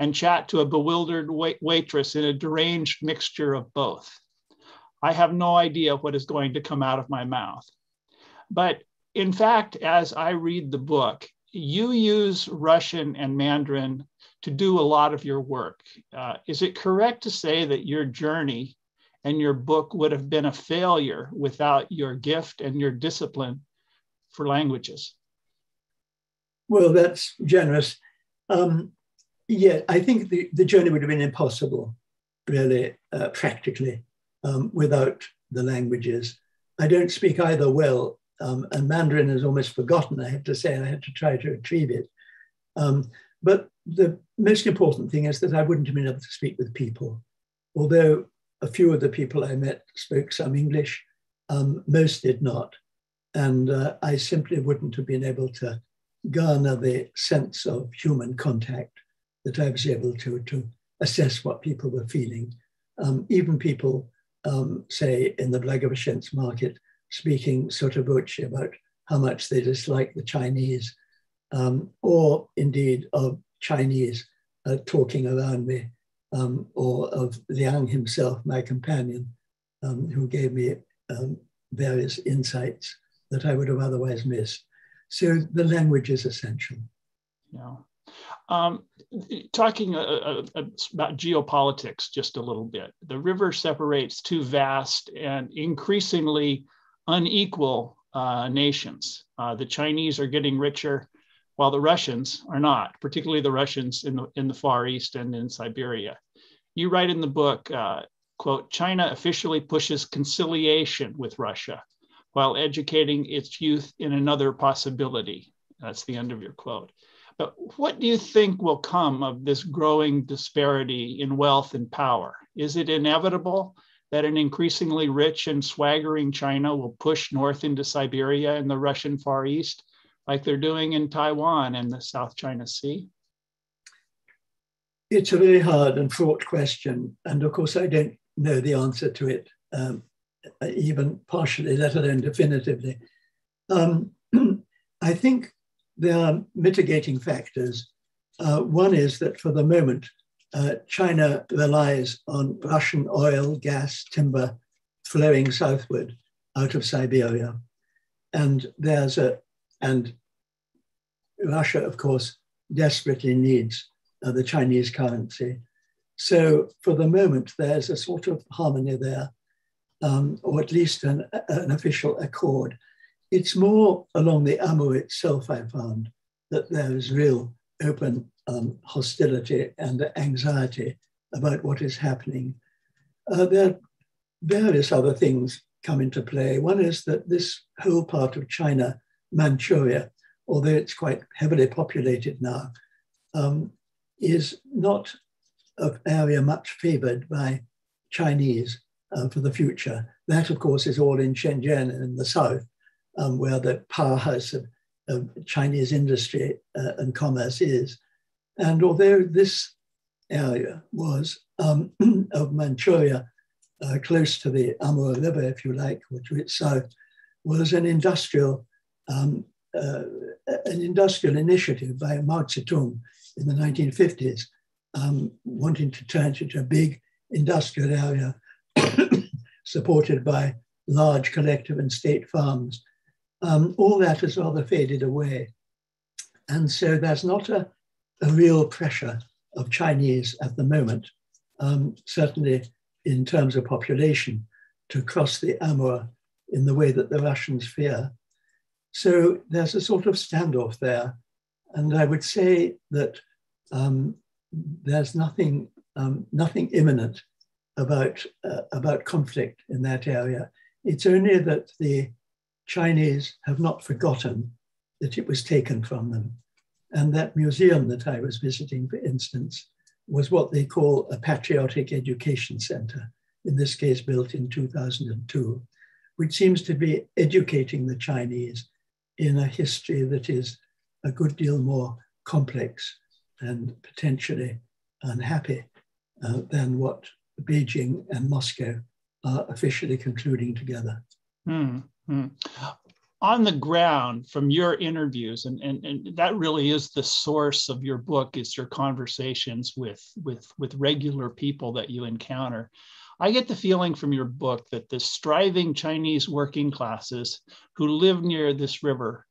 and chat to a bewildered wait- waitress in a deranged mixture of both. I have no idea what is going to come out of my mouth. But in fact, as I read the book, you use Russian and Mandarin to do a lot of your work. Uh, is it correct to say that your journey and your book would have been a failure without your gift and your discipline for languages? Well, that's generous. Um, yeah, I think the, the journey would have been impossible, really, uh, practically, um, without the languages. I don't speak either well, um, and Mandarin is almost forgotten, I have to say. I had to try to retrieve it. Um, but the most important thing is that I wouldn't have been able to speak with people. Although a few of the people I met spoke some English, um, most did not. And uh, I simply wouldn't have been able to garner the sense of human contact that I was able to, to assess what people were feeling. Um, even people, um, say, in the Blagoveshchensk market, speaking voce about how much they dislike the Chinese, um, or indeed of Chinese uh, talking around me, um, or of Liang himself, my companion, um, who gave me um, various insights that I would have otherwise missed. So the language is essential. Yeah. Um, talking uh, uh, uh, about geopolitics just a little bit, the river separates two vast and increasingly unequal uh, nations. Uh, the Chinese are getting richer, while the Russians are not, particularly the Russians in the in the Far East and in Siberia. You write in the book, uh, "quote China officially pushes conciliation with Russia, while educating its youth in another possibility." That's the end of your quote. But what do you think will come of this growing disparity in wealth and power? Is it inevitable that an increasingly rich and swaggering China will push north into Siberia and the Russian Far East, like they're doing in Taiwan and the South China Sea? It's a very hard and fraught question. And of course, I don't know the answer to it, um, even partially, let alone definitively. Um, (clears throat) I think there are mitigating factors. Uh, one is that for the moment, uh, China relies on Russian oil, gas, timber flowing southward out of Siberia. And there's a, and Russia, of course, desperately needs uh, the Chinese currency. So for the moment, there's a sort of harmony there, um, or at least an, an official accord. It's more along the Amur itself, I found, that there is real open um, hostility and anxiety about what is happening. Uh, there are various other things come into play. One is that this whole part of China, Manchuria, although it's quite heavily populated now, um, is not an area much favored by Chinese uh, for the future. That, of course, is all in Shenzhen in the south, um, where the powerhouse of, of Chinese industry uh, and commerce is. And although this area was um, (clears throat) of Manchuria, uh, close to the Amur River, if you like, which to south, was an industrial, um, uh, an industrial initiative by Mao Zedong in the 1950s, um, wanting to turn it into a big industrial area (coughs) supported by large collective and state farms. Um, all that has rather faded away. And so there's not a a real pressure of Chinese at the moment, um, certainly in terms of population, to cross the Amur in the way that the Russians fear. So there's a sort of standoff there. And I would say that um, there's nothing, um, nothing imminent about, uh, about conflict in that area. It's only that the Chinese have not forgotten that it was taken from them. And that museum that I was visiting, for instance, was what they call a patriotic education center, in this case built in 2002, which seems to be educating the Chinese in a history that is a good deal more complex and potentially unhappy uh, than what Beijing and Moscow are officially concluding together. Mm -hmm on the ground from your interviews and, and, and that really is the source of your book is your conversations with with with regular people that you encounter i get the feeling from your book that the striving chinese working classes who live near this river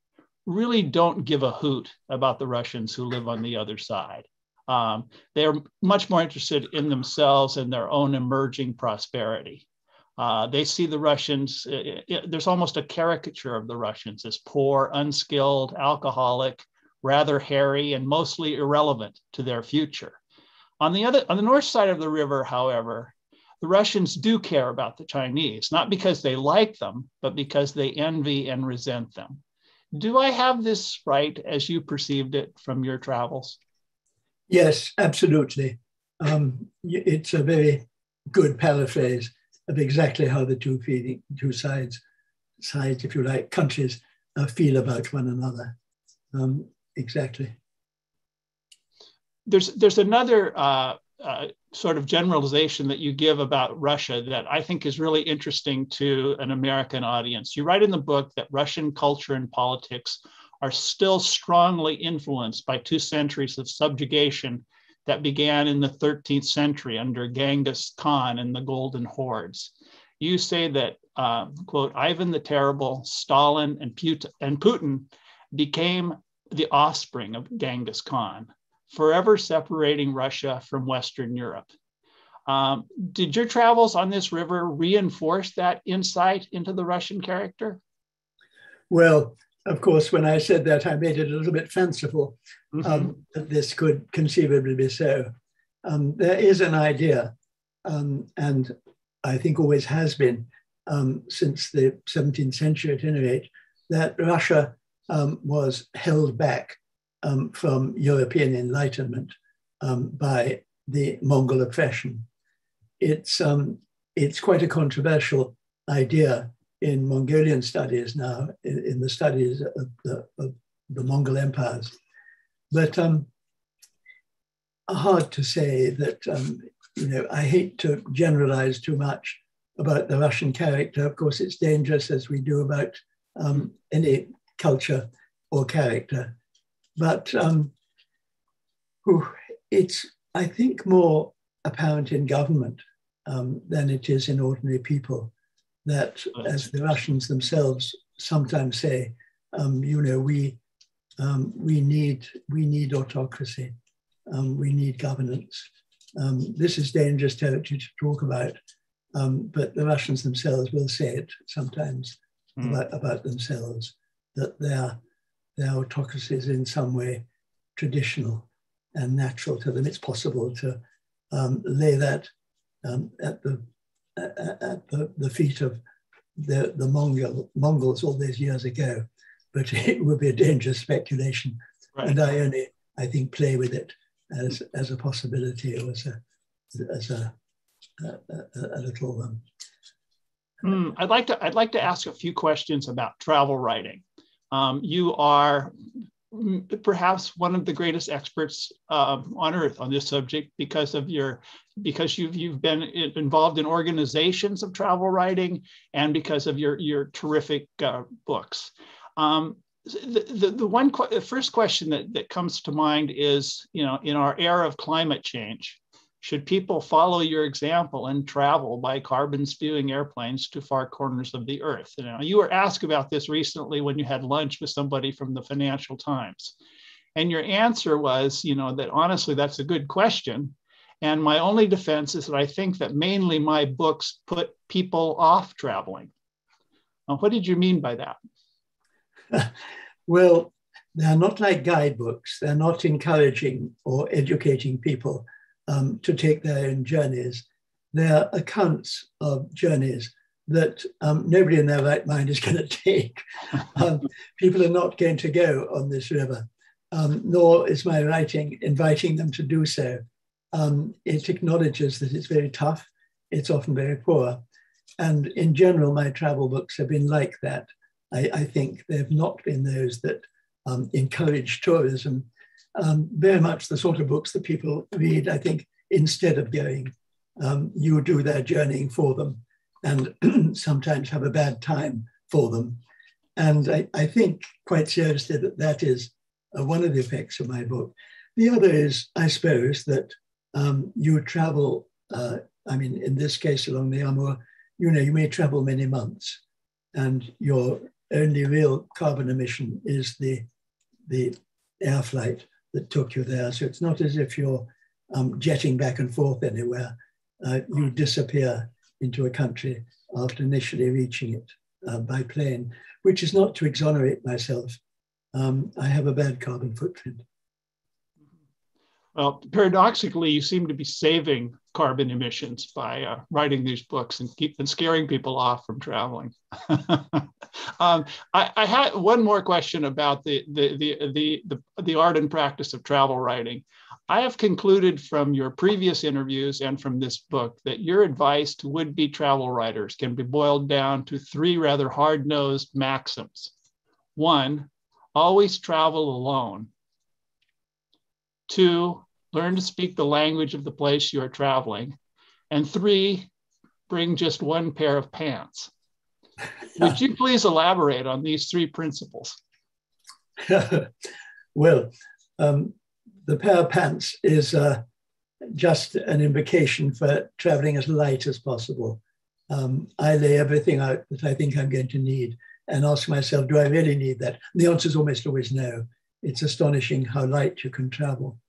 really don't give a hoot about the Russians who live on the other side. Um, they're much more interested in themselves and their own emerging prosperity. Uh, they see the Russians, it, it, there's almost a caricature of the Russians as poor, unskilled, alcoholic, rather hairy, and mostly irrelevant to their future. On the other, on the north side of the river, however, the Russians do care about the Chinese, not because they like them, but because they envy and resent them. Do I have this right as you perceived it from your travels? Yes, absolutely. Um, it's a very good paraphrase of exactly how the two two sides, sides, if you like, countries uh, feel about one another. Um, exactly. There's there's another uh, uh, sort of generalization that you give about Russia that I think is really interesting to an American audience. You write in the book that Russian culture and politics are still strongly influenced by two centuries of subjugation that began in the 13th century under Genghis Khan and the Golden Hordes. You say that, uh, quote, Ivan the Terrible, Stalin, and, Put- and Putin became the offspring of Genghis Khan forever separating Russia from Western Europe. Um, did your travels on this river reinforce that insight into the Russian character? Well, of course, when I said that, I made it a little bit fanciful mm-hmm. um, that this could conceivably be so. Um, there is an idea, um, and I think always has been um, since the 17th century at any rate, that Russia um, was held back um, from European enlightenment um, by the Mongol oppression. It's, um, it's quite a controversial idea in Mongolian studies now, in, in the studies of the, of the, Mongol empires. But um, hard to say that, um, you know, I hate to generalize too much about the Russian character. Of course, it's dangerous as we do about um, any culture or character but um, it's, I think, more apparent in government um, than it is in ordinary people. That, as the Russians themselves sometimes say, um, you know, we um, we need we need autocracy, um, we need governance. Um, this is dangerous territory to talk about, but the Russians themselves will say it sometimes mm. about, about themselves that their their autocracies in some way traditional and natural to them. It's possible to um, lay that um, at the at the, the feet of the, the Mongol, Mongols all these years ago, but (laughs) it would be a dangerous speculation. Right. And I only, I think, play with it as, as a possibility or as a, as a, a, a, a little. Um, mm, I'd like to I'd like to ask a few questions about travel writing. Um, you are perhaps one of the greatest experts uh, on earth on this subject because of your because you've you've been involved in organizations of travel writing and because of your your terrific uh, books. Um, the, the, the one the first question that, that comes to mind is you know in our era of climate change should people follow your example and travel by carbon spewing airplanes to far corners of the earth? You, know, you were asked about this recently when you had lunch with somebody from the Financial Times. And your answer was, you know, that honestly, that's a good question. And my only defense is that I think that mainly my books put people off traveling. Now, what did you mean by that? (laughs) well, they're not like guidebooks. They're not encouraging or educating people um, to take their own journeys. They're accounts of journeys that um, nobody in their right mind is (laughs) going to take. Um, people are not going to go on this river, um, nor is my writing inviting them to do so. Um, it acknowledges that it's very tough, it's often very poor. And in general, my travel books have been like that. I, I think they've not been those that um, encourage tourism um, very much the sort of books that people read, I think, instead of going. Um, you do their journeying for them and (clears throat) sometimes have a bad time for them. And I, I think quite seriously that that is uh, one of the effects of my book. The other is, I suppose, that um, you travel, uh, I mean, in this case along the Amur, you know, you may travel many months and your only real carbon emission is the, the air flight that took you there. So it's not as if you're um, jetting back and forth anywhere. Uh, you disappear into a country after initially reaching it uh, by plane, which is not to exonerate myself. Um, I have a bad carbon footprint. Well, paradoxically, you seem to be saving carbon emissions by uh, writing these books and keep and scaring people off from traveling. (laughs) um, I, I, had one more question about the the, the the the the art and practice of travel writing. I have concluded from your previous interviews and from this book that your advice to would-be travel writers can be boiled down to three rather hard-nosed maxims. One, always travel alone. Two, learn to speak the language of the place you are traveling. And three, bring just one pair of pants. (laughs) Would you please elaborate on these three principles? (laughs) well, um, the pair of pants is uh, just an invocation for traveling as light as possible. Um, I lay everything out that I think I'm going to need and ask myself, do I really need that? And the answer is almost always no. It's astonishing how light you can travel.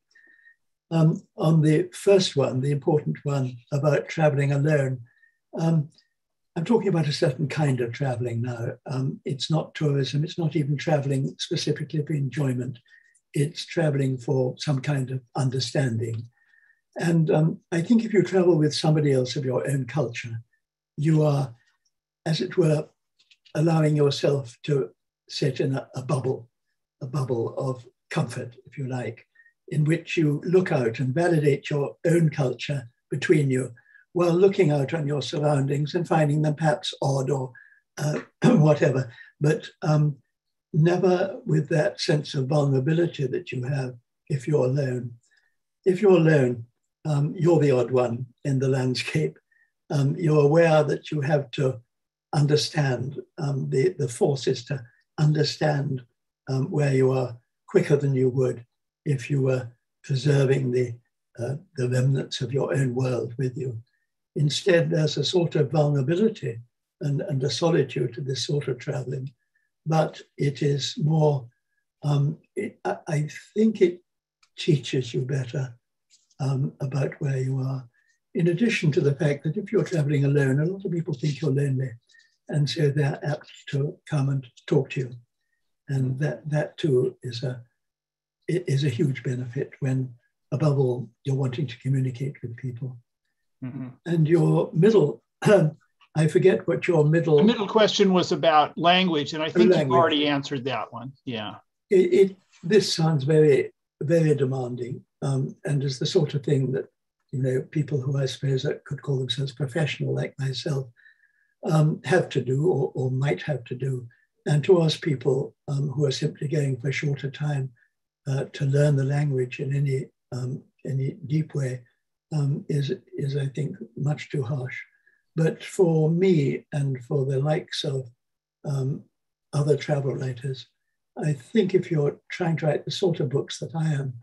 Um, on the first one, the important one about traveling alone, um, I'm talking about a certain kind of traveling now. Um, it's not tourism, it's not even traveling specifically for enjoyment, it's traveling for some kind of understanding. And um, I think if you travel with somebody else of your own culture, you are, as it were, allowing yourself to sit in a, a bubble, a bubble of comfort, if you like in which you look out and validate your own culture between you while looking out on your surroundings and finding them perhaps odd or uh, (clears throat) whatever, but um, never with that sense of vulnerability that you have if you're alone. If you're alone, um, you're the odd one in the landscape. Um, you're aware that you have to understand um, the, the forces to understand um, where you are quicker than you would if you were preserving the, uh, the remnants of your own world with you. Instead, there's a sort of vulnerability and, and a solitude to this sort of traveling, but it is more, um, it, I, I, think it teaches you better um, about where you are. In addition to the fact that if you're traveling alone, a lot of people think you're lonely, and so they're apt to come and talk to you. And that, that too is a, is a huge benefit when, above all, you're wanting to communicate with people. Mm-hmm. And your middle, (clears throat) I forget what your middle. The middle question was about language, and I think language. you've already answered that one. Yeah. It, it this sounds very, very demanding, um, and is the sort of thing that you know people who I suppose could call themselves professional, like myself, um, have to do or, or, might have to do. And to ask people um, who are simply going for a shorter time uh, to learn the language in any um, any deep way um, is is I think much too harsh. But for me and for the likes of um, other travel writers, I think if you're trying to write the sort of books that I am,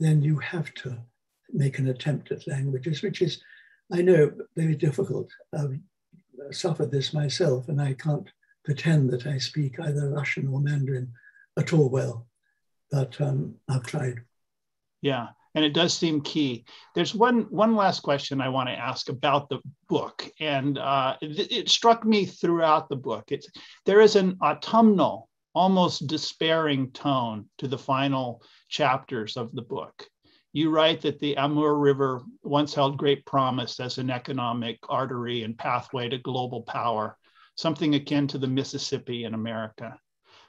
then you have to make an attempt at languages, which is, I know, very difficult. I've suffered this myself, and I can't pretend that I speak either Russian or Mandarin at all well but um, I've tried. Yeah, and it does seem key. There's one one last question I want to ask about the book, and uh, it, it, struck me throughout the book. It's there is an autumnal, almost despairing tone to the final chapters of the book. You write that the Amur River once held great promise as an economic artery and pathway to global power, something akin to the Mississippi in America.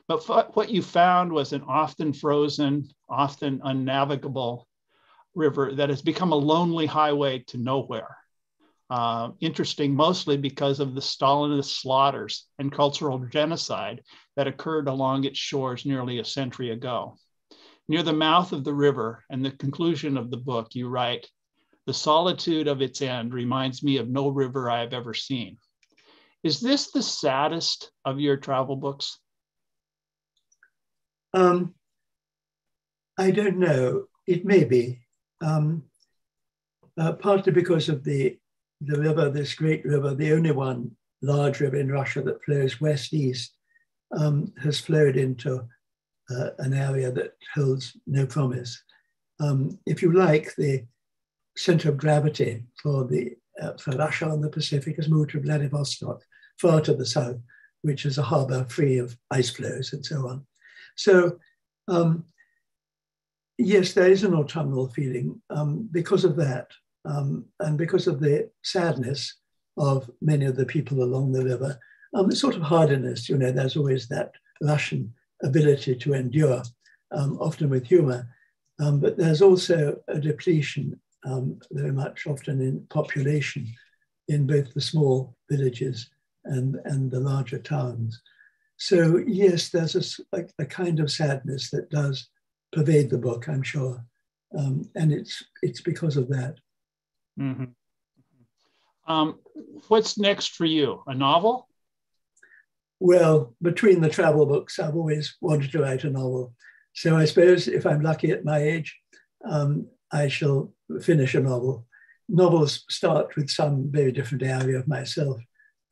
But what you found was an often frozen, often unnavigable river that has become a lonely highway to nowhere. Uh, interesting mostly because of the Stalinist slaughters and cultural genocide that occurred along its shores nearly a century ago. Near the mouth of the river and the conclusion of the book, you write, the solitude of its end reminds me of no river I have ever seen. Is this the saddest of your travel books? Um, I don't know. It may be. Um, uh, partly because of the, the river, this great river, the only one large river in Russia that flows west east, um, has flowed into uh, an area that holds no promise. Um, if you like, the center of gravity for the uh, for Russia and the Pacific has moved to Vladivostok, far to the south, which is a harbor free of ice flows and so on. So, um, yes, there is an autumnal feeling um, because of that, um, and because of the sadness of many of the people along the river. Um, the sort of hardiness, you know, there's always that Russian ability to endure, um, often with humor. Um, but there's also a depletion, um, very much often in population, in both the small villages and, and the larger towns. So, yes, there's a, a, a kind of sadness that does pervade the book, I'm sure. Um, and it's, it's because of that. Mm-hmm. Um, what's next for you? A novel? Well, between the travel books, I've always wanted to write a novel. So I suppose if I'm lucky at my age, um, I shall finish a novel. Novels start with some very different area of myself.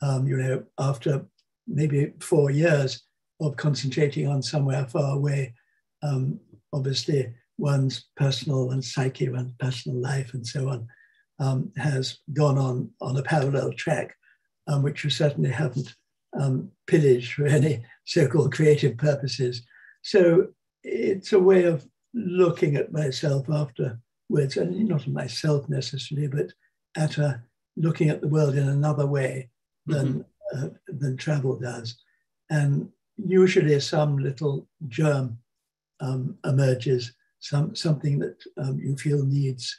Um, you know, after maybe four years of concentrating on somewhere far away, um, obviously one's personal and psyche, one's personal life, and so on, um, has gone on on a parallel track, um, which you certainly haven't um, pillaged for any so-called creative purposes. So it's a way of looking at myself afterwards, and not myself necessarily, but at a looking at the world in another way than mm-hmm. Uh, than travel does, and usually some little germ um, emerges, some something that um, you feel needs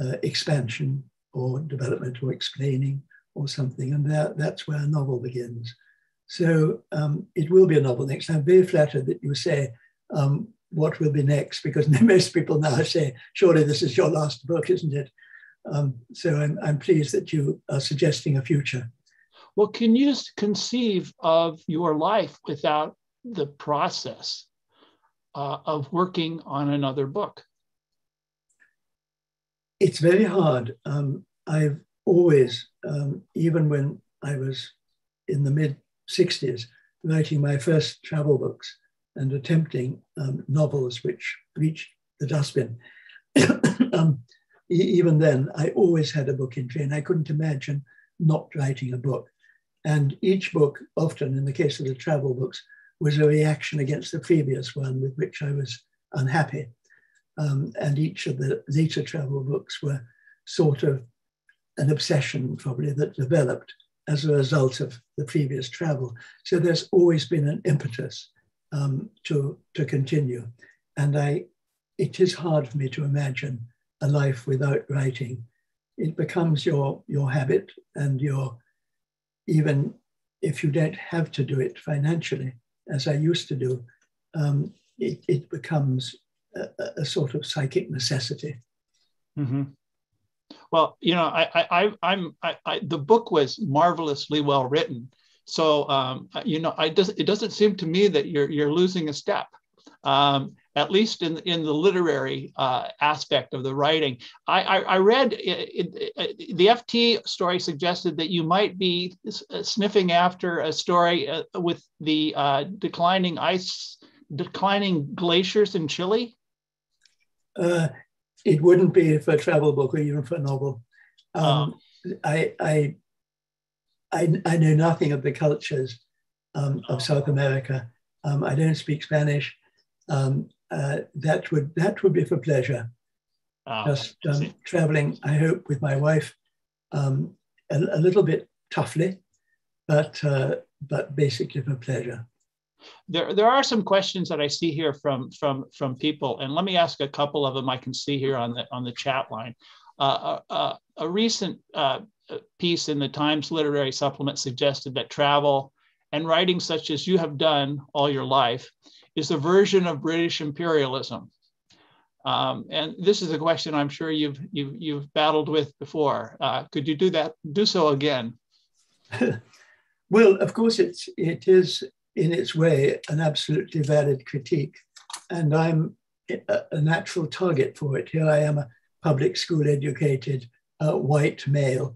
uh, expansion or development or explaining or something, and that, that's where a novel begins. So um, it will be a novel next. I'm very flattered that you say um, what will be next, because (laughs) most people now say, surely this is your last book, isn't it? Um, so I'm, I'm pleased that you are suggesting a future. Well, can you conceive of your life without the process uh, of working on another book? It's very hard. Um, I've always, um, even when I was in the mid 60s, writing my first travel books and attempting um, novels which reached the dustbin. (coughs) um, even then, I always had a book in train. I couldn't imagine not writing a book. And each book, often in the case of the travel books, was a reaction against the previous one with which I was unhappy. Um, and each of the later travel books were sort of an obsession, probably, that developed as a result of the previous travel. So there's always been an impetus um, to, to continue. And I, it is hard for me to imagine a life without writing. It becomes your, your habit and your, even if you don't have to do it financially, as I used to do, um, it, it becomes a, a, sort of psychic necessity. Mm-hmm. Well, you know, I, I, I, the book was marvelously well written. So, um, you know, I it doesn't seem to me that you're, you're losing a step. Um, at least in, in the literary uh, aspect of the writing. I, I, I read it, it, the FT story suggested that you might be uh, sniffing after a story uh, with the uh, declining ice, declining glaciers in Chile. Uh, it wouldn't be for a travel book or even for a novel. Um, oh. I, I, I, I, know nothing of the cultures um, of. South America. Um, I don't speak Spanish. Um, uh, that would that would be for pleasure. Oh, Just um, traveling, I hope, with my wife, um, a, a, little bit toughly, but uh, but basically for pleasure there, there are some questions that I see here from from from people, and let me ask a couple of them. I can see here on the on the chat line. Uh, uh, uh a recent uh, piece in the Times Literary Supplement suggested that travel and writing, such as you have done all your life, is a version of British imperialism. Um, and this is a question I'm sure you've you've, you've battled with before. Uh, could you do that? Do so again. (laughs) well, of course, it's it is in its way, an absolutely valid critique. And I'm a, natural target for it. Here I am, a public school educated uh, white male,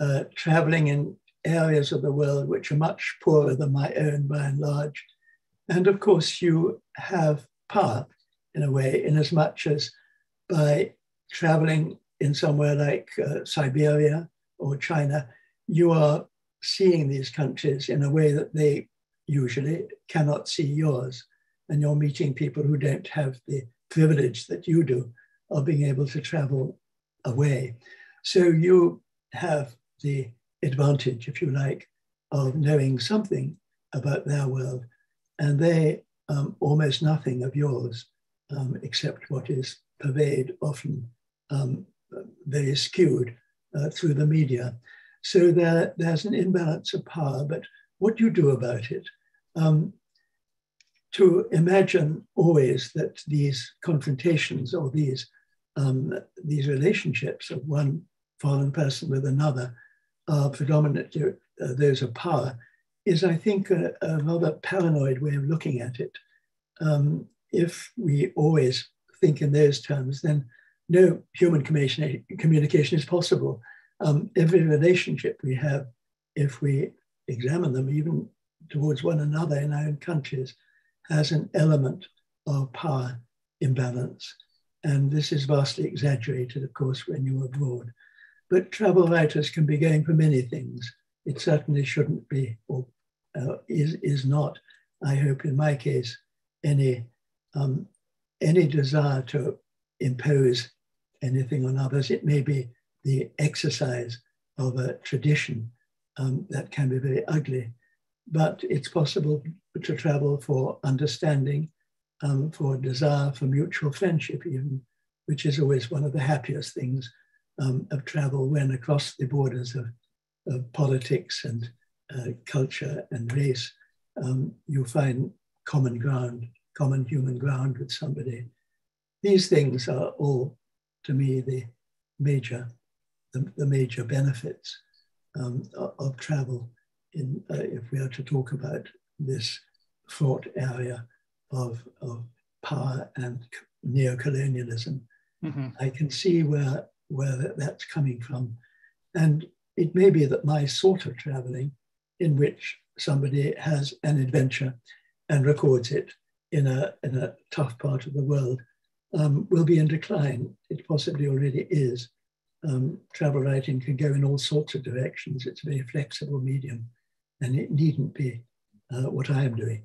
uh, traveling in areas of the world which are much poorer than my own by and large, and of course, you have power in a way, in as much as by traveling in somewhere like uh, Siberia or China, you are seeing these countries in a way that they usually cannot see yours. And you're meeting people who don't have the privilege that you do of being able to travel away. So you have the advantage, if you like, of knowing something about their world, and they um, almost nothing of yours, um, except what is purveyed, often um, very skewed uh, through the media. So there, there's an imbalance of power, but what do you do about it? Um, to imagine always that these confrontations or these, um, these relationships of one foreign person with another are predominantly uh, those of power is, I think, a, a, rather paranoid way of looking at it. Um, if we always think in those terms, then no human communication, is possible. Um, every relationship we have, if we examine them, even towards one another in our own countries, has an element of power imbalance. And this is vastly exaggerated, of course, when you're abroad. But travel writers can be going for many things. It certainly shouldn't be, or uh, is, is not, I hope in my case, any, um, any desire to impose anything on others. It may be the exercise of a tradition um, that can be very ugly, but it's possible to travel for understanding, um, for desire for mutual friendship, even, which is always one of the happiest things um, of travel when across the borders of, of politics and uh, culture and race, um, you find common ground, common human ground with somebody. These things are all, to me, the major, the, the major benefits um, of travel. In, uh, if we are to talk about this fraught area of, of power and neo-colonialism, mm-hmm. I can see where where that's coming from. And it may be that my sort of traveling, in which somebody has an adventure and records it in a, in a tough part of the world, um, will be in decline. It possibly already is. Um, travel writing can go in all sorts of directions. It's a very flexible medium, and it needn't be uh, what I am doing.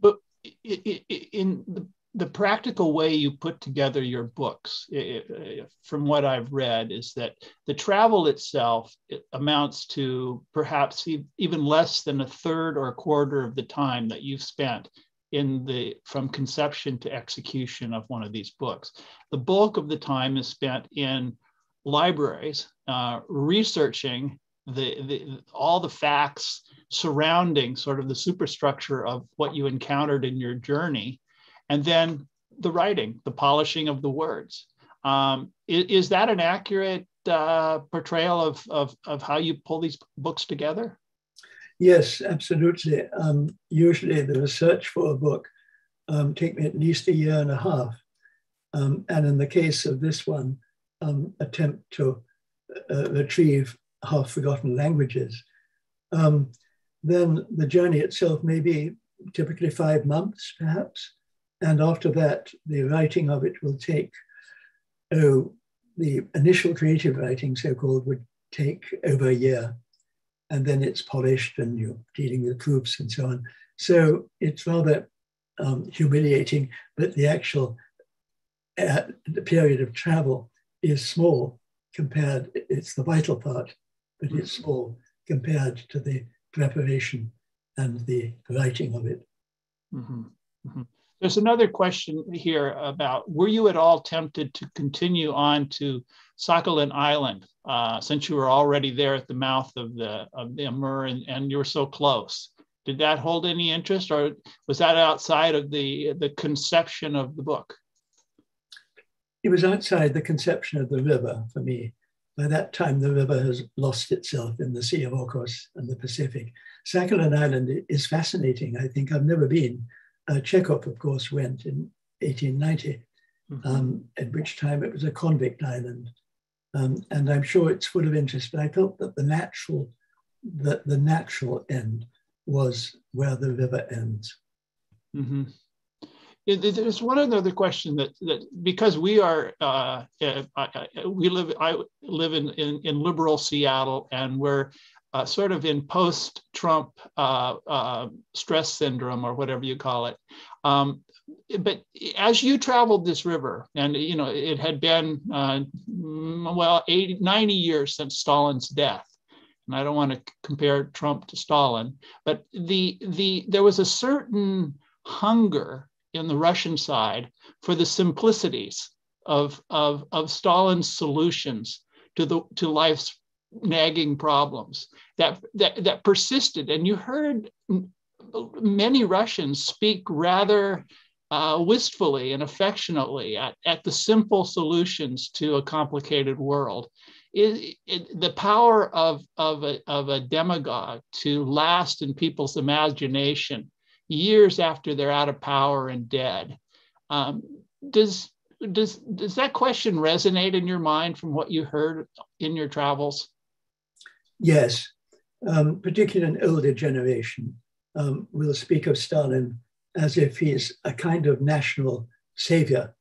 But in the the practical way you put together your books, it, from what I've read, is that the travel itself it amounts to perhaps even less than a third or a quarter of the time that you've spent in the from conception to execution of one of these books. The bulk of the time is spent in libraries uh, researching the, the all the facts surrounding sort of the superstructure of what you encountered in your journey and then the writing, the polishing of the words. Um, is, is, that an accurate uh, portrayal of, of, of how you pull these books together? Yes, absolutely. Um, usually the research for a book um, take me at least a year and a half. Um, and in the case of this one, um, attempt to uh, retrieve half forgotten languages. Um, then the journey itself may be typically five months, perhaps. And after that, the writing of it will take, oh, the initial creative writing, so called, would take over a year. And then it's polished and you're dealing with proofs and so on. So it's rather um, humiliating, but the actual uh, the period of travel is small compared, it's the vital part, but it's mm-hmm. small compared to the preparation and the writing of it. Mm-hmm. Mm-hmm. There's another question here about were you at all tempted to continue on to Sakhalin Island uh, since you were already there at the mouth of the of the Amur and, and you were so close? Did that hold any interest, or was that outside of the the conception of the book? It was outside the conception of the river for me. By that time, the river has lost itself in the Sea of Okhotsk and the Pacific. Sakhalin Island is fascinating. I think I've never been uh, Chekhov, of course, went in 1890, mm-hmm. um, at which time it was a convict island. Um, and I'm sure it's full of interest, but I felt that the natural, the, the natural end was where the river ends. Mm-hmm. There's one other question that, that because we are uh, uh, we live I live in, in, in liberal Seattle and we're uh, sort of in post-Trump uh, uh, stress syndrome or whatever you call it. Um, but as you traveled this river, and you know it had been uh, well 80, 90 years since Stalin's death, and I don't want to compare Trump to Stalin, but the the there was a certain hunger in the Russian side for the simplicities of of, of Stalin's solutions to the to life's nagging problems that that that persisted, and you heard many Russians speak rather uh, wistfully and affectionately at, at the simple solutions to a complicated world. It, it, the power of, of, a, of a demagogue to last in people's imagination years after they're out of power and dead. Um, does, does, does that question resonate in your mind from what you heard in your travels? Yes, um, particularly an older generation um, will speak of Stalin as if he's a kind of national savior.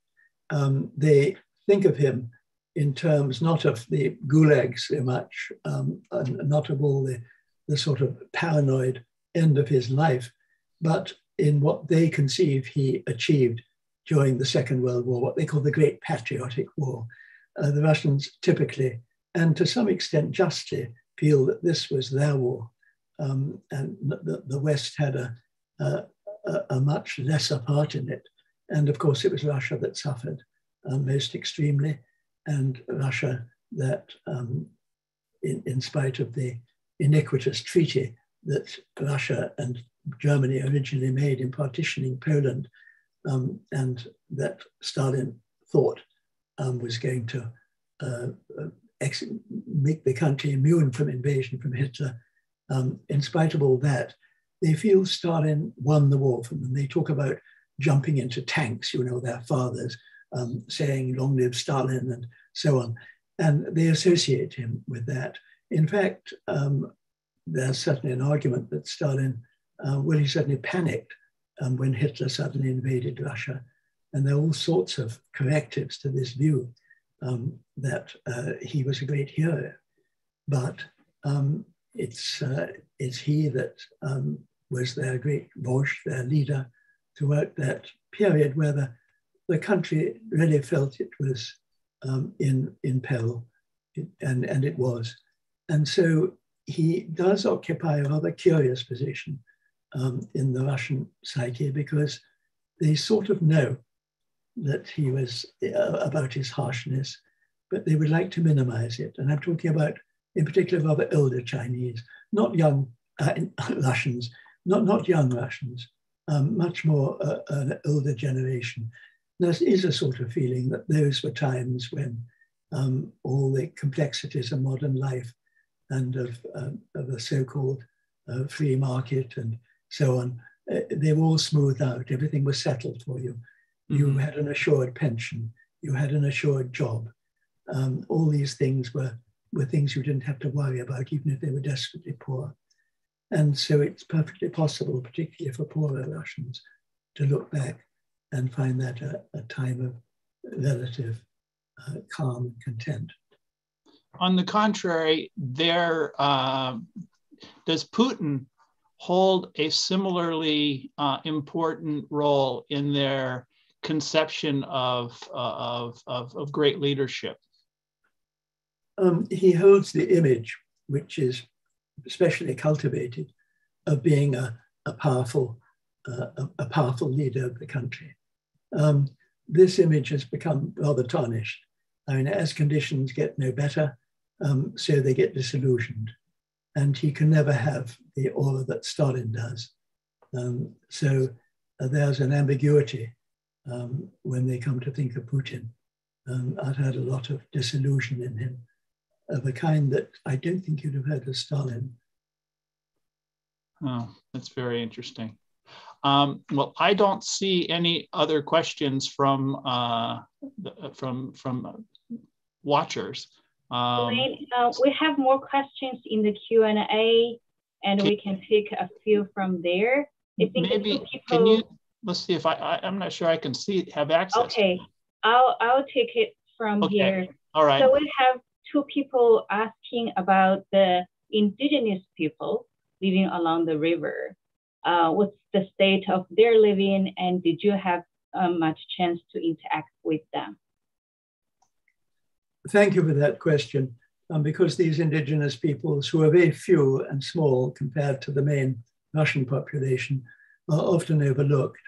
Um, they think of him in terms not of the gulags so much, um, not of all the, the sort of paranoid end of his life, but in what they conceive he achieved during the Second World War, what they call the Great Patriotic War. Uh, the Russians typically, and to some extent justly, feel that this was their war. Um, and the, the West had a, a, a, much lesser part in it. And of course, it was Russia that suffered uh, most extremely, and Russia that, um, in, in spite of the iniquitous treaty that Russia and Germany originally made in partitioning Poland, um, and that Stalin thought um, was going to uh, uh ex- make the country immune from invasion from Hitler. Um, in spite of all that, they feel Stalin won the war from them. They talk about jumping into tanks, you know, their fathers, um, saying, long live Stalin, and so on. And they associate him with that. In fact, um, there's certainly an argument that Stalin, uh, well, he certainly panicked um, when Hitler suddenly invaded Russia. And there are all sorts of correctives to this view um, that uh, he was a great hero. But um, it's, uh, it's he that um, was their great vozhd, their leader, throughout that period where the, the country really felt it was um, in, in peril, and, and it was. And so he does occupy a rather curious position um, in the Russian psyche because they sort of know that he was uh, about his harshness, but they would like to minimize it. And I'm talking about, in particular, rather older Chinese, not young uh, (laughs) Russians, not, not young Russians, um, much more uh, an older generation. There is a sort of feeling that those were times when um, all the complexities of modern life and of, uh, of a so-called uh, free market and so on, uh, they were all smoothed out. Everything was settled for you. You mm-hmm. had an assured pension. You had an assured job. Um, all these things were, were things you didn't have to worry about, even if they were desperately poor. And so it's perfectly possible, particularly for poorer Russians, to look back and find that a, a time of relative uh, calm and content. On the contrary, there uh, does Putin hold a similarly uh, important role in their conception of, uh, of, of, of, great leadership? Um, he holds the image, which is especially cultivated, of being a, a powerful, uh, a, a, powerful leader of the country. Um, this image has become rather tarnished. I mean, as conditions get no better, um, so they get disillusioned. And he can never have the aura that Stalin does. Um, so uh, there's an ambiguity um, when they come to think of Putin. Um, I've had a lot of disillusion in him of a kind that I don't think you'd have heard of Stalin. Oh, that's very interesting. Um, well, I don't see any other questions from uh, from from watchers. Um, uh, we have more questions in the Q and A and we can pick a few from there. I think maybe people, can you let's see if I, I am not sure I can see have access. Okay, I'll I'll take it from okay. here. All right. So we have two people asking about the indigenous people living along the river. Uh, what's the state of their living, and did you have uh, much chance to interact with them? Thank you for that question. Um, because these indigenous peoples, who are very few and small compared to the main Russian population, are often overlooked.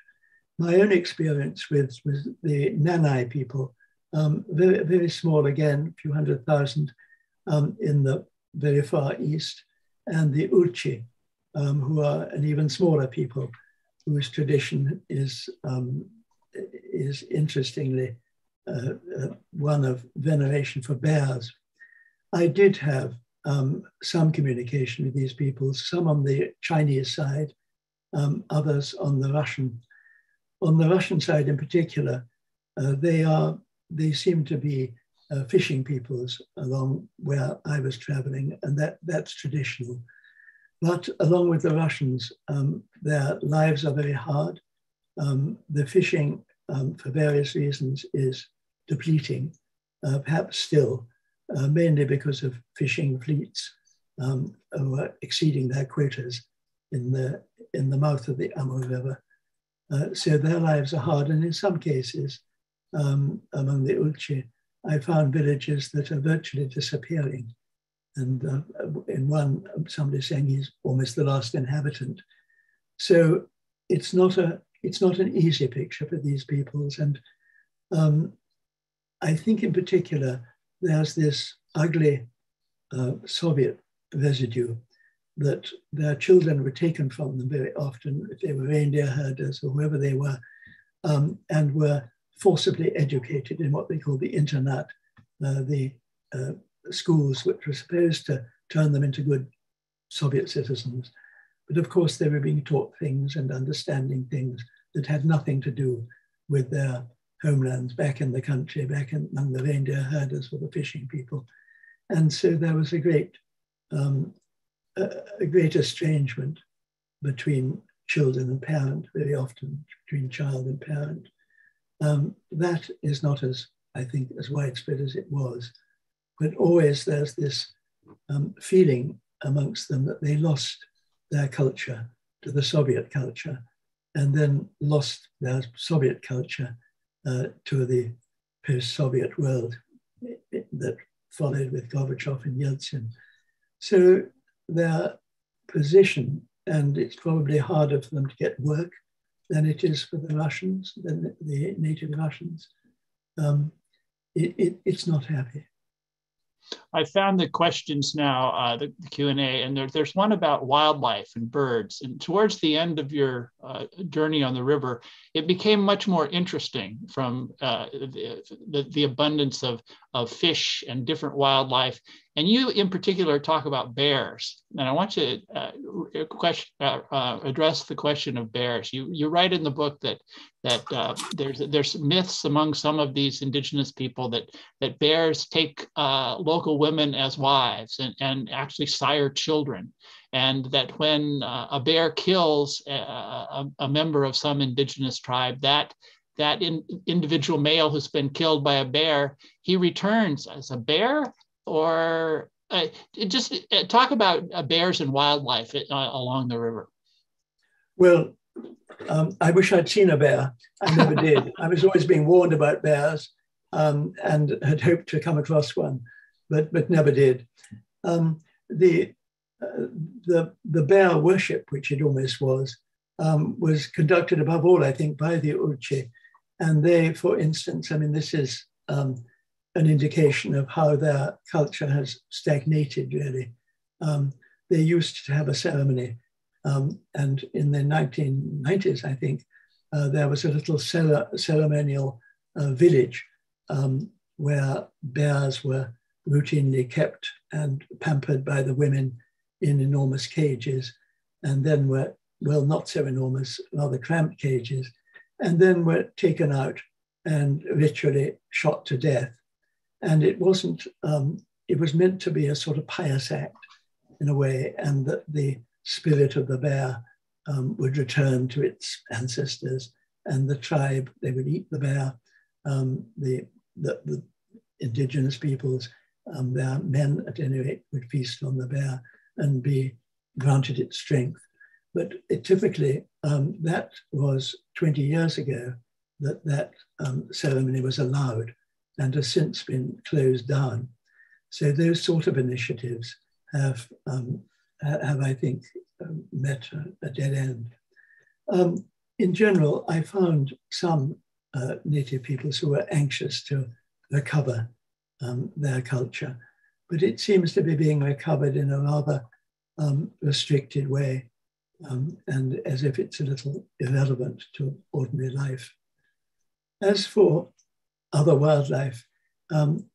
My own experience with, with the Nanai people, um, very, very small again, a few hundred thousand um, in the very far east, and the Ulchi, um, who are an even smaller people whose tradition is, um, is interestingly uh, uh, one of veneration for bears. I did have um, some communication with these people, some on the Chinese side, um, others on the Russian. On the Russian side in particular, uh, they are they seem to be uh, fishing peoples along where I was traveling, and that, that's traditional. But along with the Russians, um, their lives are very hard. Um, the fishing, um, for various reasons, is depleting, uh, perhaps still, uh, mainly because of fishing fleets um, exceeding their quotas in the, in the mouth of the Amur River. Uh, so their lives are hard, and in some cases, um, among the Ulchi, I found villages that are virtually disappearing. And uh, in one, somebody saying he's almost the last inhabitant. So it's not a it's not an easy picture for these peoples. And um, I think in particular, there's this ugly uh, Soviet residue that their children were taken from them very often, if they were reindeer herders or whoever they were, um, and were forcibly educated in what they call the internat, uh, the uh, schools which were supposed to turn them into good Soviet citizens. But of course, they were being taught things and understanding things that had nothing to do with their homelands back in the country, back in, among the reindeer herders or the fishing people. And so there was a great, um, a, great estrangement between children and parent, very often between child and parent. Um, that is not as, I think, as widespread as it was. But always there's this um, feeling amongst them that they lost their culture to the Soviet culture and then lost their Soviet culture uh, to the post-Soviet world that followed with Gorbachev and Yeltsin. So their position, and it's probably harder for them to get work than it is for the Russians, than the native Russians. Um, it, it, it's not happy. I found the questions now, uh, the, the Q and A, and there, there's one about wildlife and birds. And towards the end of your uh, journey on the river, it became much more interesting from uh, the, the, the, abundance of, of fish and different wildlife. And you, in particular, talk about bears. And I want you to uh, question, uh, uh, address the question of bears. You, you write in the book that that uh, there's there's myths among some of these indigenous people that that bears take uh, local women as wives and, and actually sire children, and that when uh, a bear kills a, a, a, member of some indigenous tribe, that that in, individual male who's been killed by a bear, he returns as a bear or uh, just uh, talk about uh, bears and wildlife along the river. Well, um, I wish I'd seen a bear. I never (laughs) did. I was always being warned about bears um, and had hoped to come across one, but, but never did. Um, the, uh, the, the bear worship, which it almost was, um, was conducted above all, I think, by the Ulchi. And they, for instance, I mean, this is um, an indication of how their culture has stagnated, really. Um, they used to have a ceremony um, and in the 1990s, I think, uh, there was a little ceremonial uh, village um, where bears were routinely kept and pampered by the women in enormous cages, and then were, well, not so enormous, rather cramped cages, and then were taken out and ritually shot to death. And it wasn't, um, it was meant to be a sort of pious act in a way, and that the spirit of the bear um, would return to its ancestors and the tribe, they would eat the bear. Um, the, the, the, indigenous peoples, um, their men at any rate, would feast on the bear and be granted its strength. But it, typically, um, that was 20 years ago that that um, ceremony was allowed and has since been closed down. So those sort of initiatives have, um, have I think, um, met a, dead end. Um, in general, I found some uh, native peoples who were anxious to recover um, their culture, but it seems to be being recovered in a rather um, restricted way um, and as if it's a little irrelevant to ordinary life. As for other wildlife, um,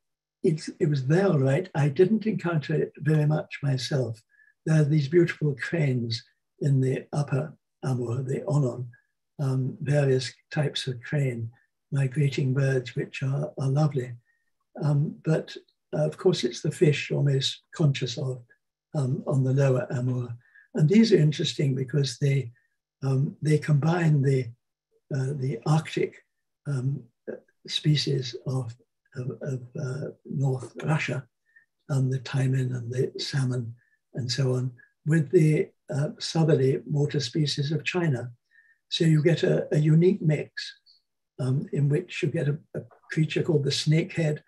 it, was there all right. I didn't encounter it very much myself. There are these beautiful cranes in the upper Amur, the Onon, um, various types of crane, migrating birds, which are, are lovely. Um, but uh, of course, it's the fish you're most conscious of um, on the lower Amur. And these are interesting because they, um, they combine the, uh, the Arctic um, species of, of, of uh, North Russia, and the taimen and the salmon and so on, with the uh, southerly water species of China. So you get a, a unique mix um, in which you get a, a, creature called the snakehead,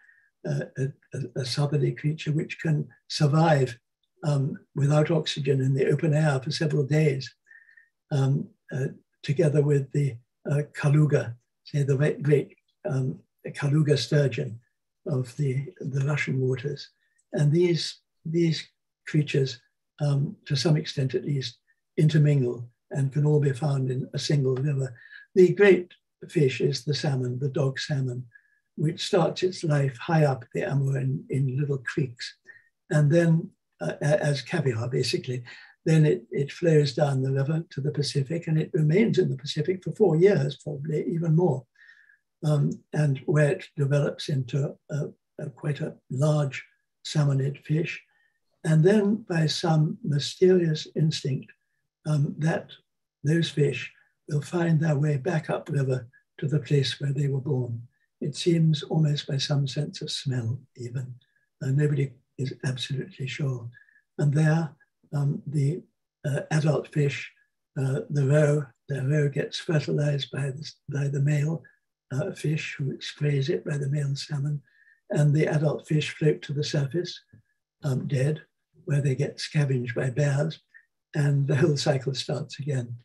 uh, a, a, southerly creature which can survive um, without oxygen in the open air for several days, um, uh, together with the uh, Kaluga, say the great, great um, Kaluga sturgeon of the, the Russian waters. And these, these creatures, um, to some extent at least, intermingle and can all be found in a single river. The great fish is the salmon, the dog salmon, which starts its life high up the Amur in, in little creeks. And then, uh, as caviar basically, then it, it flows down the river to the Pacific and it remains in the Pacific for four years, probably even more. Um, and where it develops into a, a, quite a large salmonid fish. And then by some mysterious instinct, um, that those fish will find their way back upriver to the place where they were born. It seems almost by some sense of smell, even. And nobody is absolutely sure. And there, um, the uh, adult fish, uh, the roe, the roe gets fertilized by the, by the male uh, fish who sprays it by the male salmon, and the adult fish float to the surface, um, dead, where they get scavenged by bears, and the whole cycle starts again.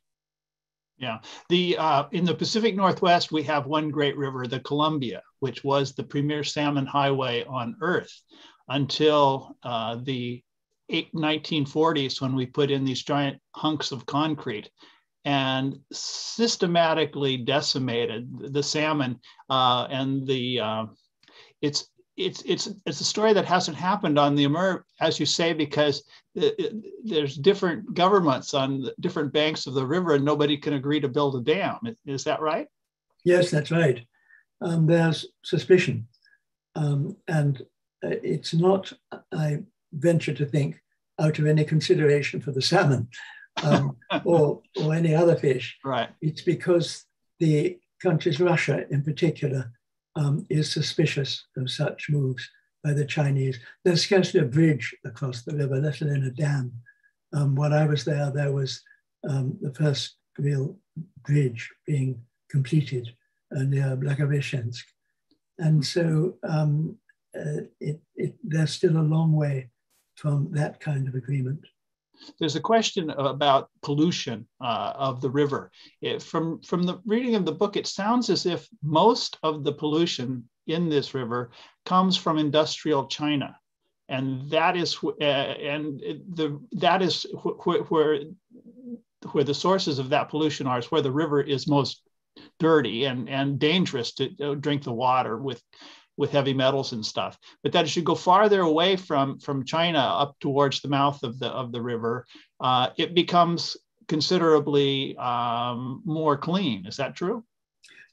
Yeah, the uh, in the Pacific Northwest we have one great river, the Columbia, which was the premier salmon highway on Earth until uh, the 1940s when we put in these giant hunks of concrete and systematically decimated the salmon uh, and the uh, it's it's it's it's a story that hasn't happened on the Amur, as you say, because it, it, there's different governments on different banks of the river, and nobody can agree to build a dam. Is that right? Yes, that's right. Um, there's suspicion, um, and it's not. I venture to think out of any consideration for the salmon um, (laughs) or or any other fish. Right. It's because the countries, Russia in particular, um, is suspicious of such moves by the Chinese. There's scarcely a bridge across the river, let alone a dam. Um, when I was there, there was um, the first real bridge being completed uh, near Blagoveshchensk. And so um, uh, it, it, there's still a long way from that kind of agreement there's a question about pollution uh, of the river. It, from, from the reading of the book, it sounds as if most of the pollution in this river comes from industrial China. And that is, uh, and the, that is wh- wh- where, where the sources of that pollution are, is where the river is most dirty and, and dangerous to drink the water with with heavy metals and stuff. But that it should go farther away from from China up towards the mouth of the of the river, uh, it becomes considerably um, more clean. Is that true?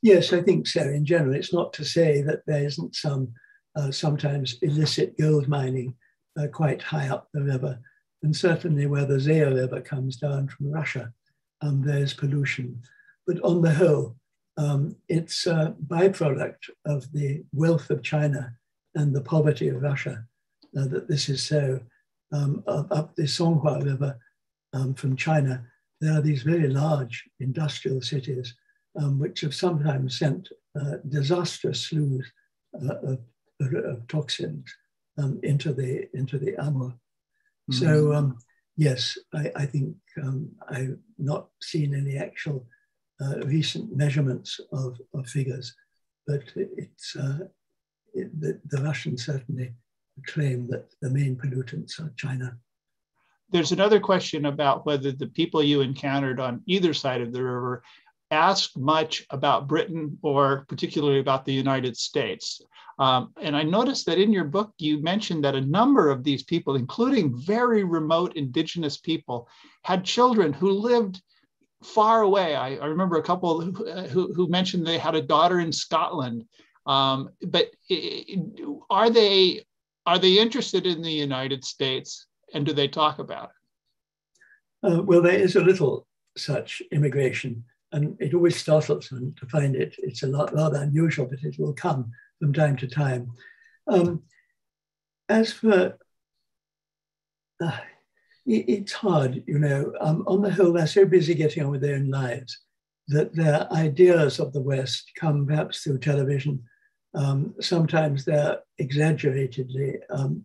Yes, I think so. In general, it's not to say that there isn't some uh, sometimes illicit gold mining uh, quite high up the river, And certainly where the Zeya River comes down from Russia, um, there's pollution. But on the whole, um, it's a byproduct of the wealth of China and the poverty of Russia uh, that this is so. Um, up the Songhua River um, from China, there are these very large industrial cities um, which have sometimes sent uh, disastrous sloughs uh, of, of, toxins um, into the into the Amur. Mm-hmm. So um, yes, I, I think um, I've not seen any actual uh, recent measurements of, of figures, but it's uh, it, the, the Russians certainly claim that the main pollutants are China. There's another question about whether the people you encountered on either side of the river asked much about Britain or particularly about the United States. Um, and I noticed that in your book, you mentioned that a number of these people, including very remote indigenous people, had children who lived far away. I, I remember a couple who, who, who, mentioned they had a daughter in Scotland. Um, but are they are they interested in the United States and do they talk about it? Uh, well, there is a little such immigration, and it always startles them to find it. It's a lot rather unusual, but it will come from time to time. Um, as for uh, it's hard, you know. Um, on the whole, they're so busy getting on with their own lives that their ideas of the West come perhaps through television um, sometimes they're exaggeratedly um,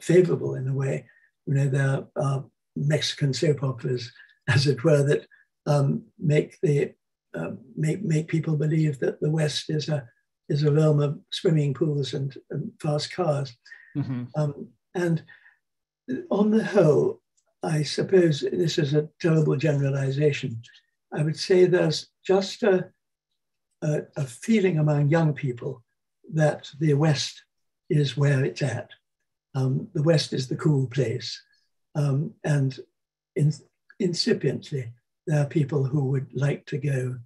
favorable in a way. You know, there are Mexican soap operas, (laughs) as it were, that um, make the uh, make make people believe that the West is a is a realm of swimming pools and, and fast cars. Mm-hmm. Um, and on the whole, I suppose this is a terrible generalization. I would say there's just a, a, a feeling among young people that the West is where it's at. Um, the West is the cool place. Um, and in, incipiently, there are people who would like to go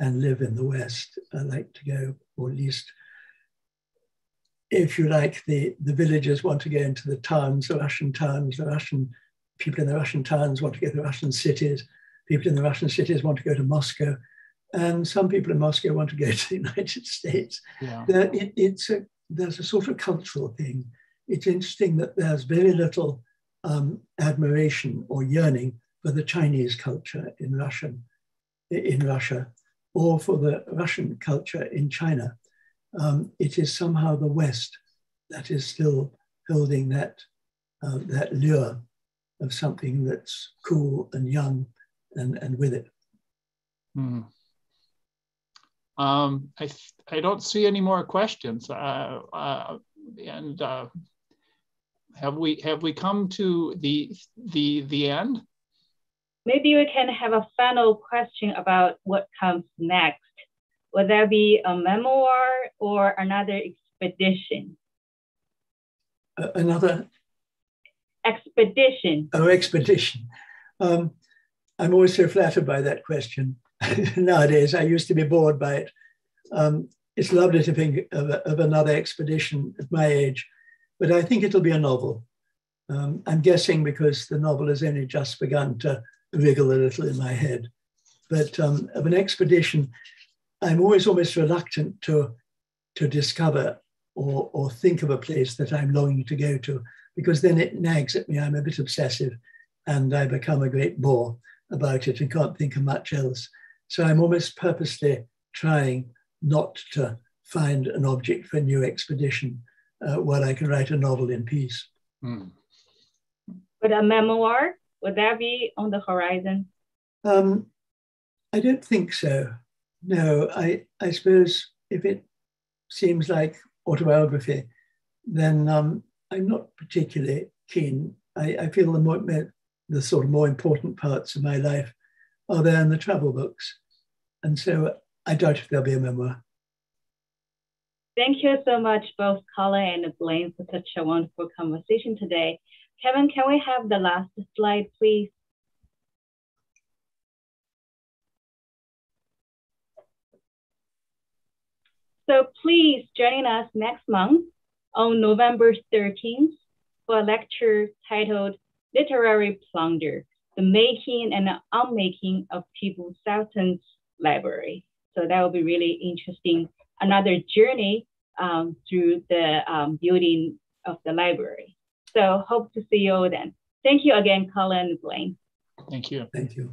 and live in the West, uh, like to go, or at least, if you like, the, the villagers want to go into the towns, the Russian towns, the Russian people in the Russian towns want to go to the Russian cities, people in the Russian cities want to go to Moscow and some people in Moscow want to go (laughs) to the United States. Yeah. It, it's a, there's a sort of cultural thing. It's interesting that there's very little um, admiration or yearning for the Chinese culture in Russian, in Russia, or for the Russian culture in China. Um, it is somehow the West that is still holding that uh, that lure of something that's cool and young and, and with it. Mm. Um, I, I don't see any more questions. Uh, uh, and uh, have we have we come to the the the end? Maybe we can have a final question about what comes next. Would that be a memoir or another expedition? another expedition. Oh, expedition. Um, I'm always so flattered by that question. (laughs) nowadays. I used to be bored by it. Um, it's lovely to think of, of, another expedition at my age, but I think it'll be a novel. Um, I'm guessing because the novel has only just begun to wriggle a little in my head. But um, of an expedition, I'm always almost reluctant to, to discover or, or think of a place that I'm longing to go to, because then it nags at me. I'm a bit obsessive and I become a great bore about it and can't think of much else. So I'm almost purposely trying not to find an object for a new expedition uh, where I can write a novel in peace. Mm. But a memoir, would that be on the horizon? Um, I don't think so. No, I, I suppose if it seems like autobiography, then um, I'm not particularly keen. I, I feel the, more, the sort of more important parts of my life are there in the travel books. And so I doubt if there'll be a memoir. Thank you so much, both Colin and Blaine, for such a wonderful conversation today. Kevin, can we have the last slide, please? So please join us next month on November 13th for a lecture titled Literary Plunder, the making and unmaking of Tipu Sultan's library. So that will be really interesting. Another journey um, through the um, building of the library. So hope to see you all then. Thank you again, Colin and Blaine. Thank you. Thank you.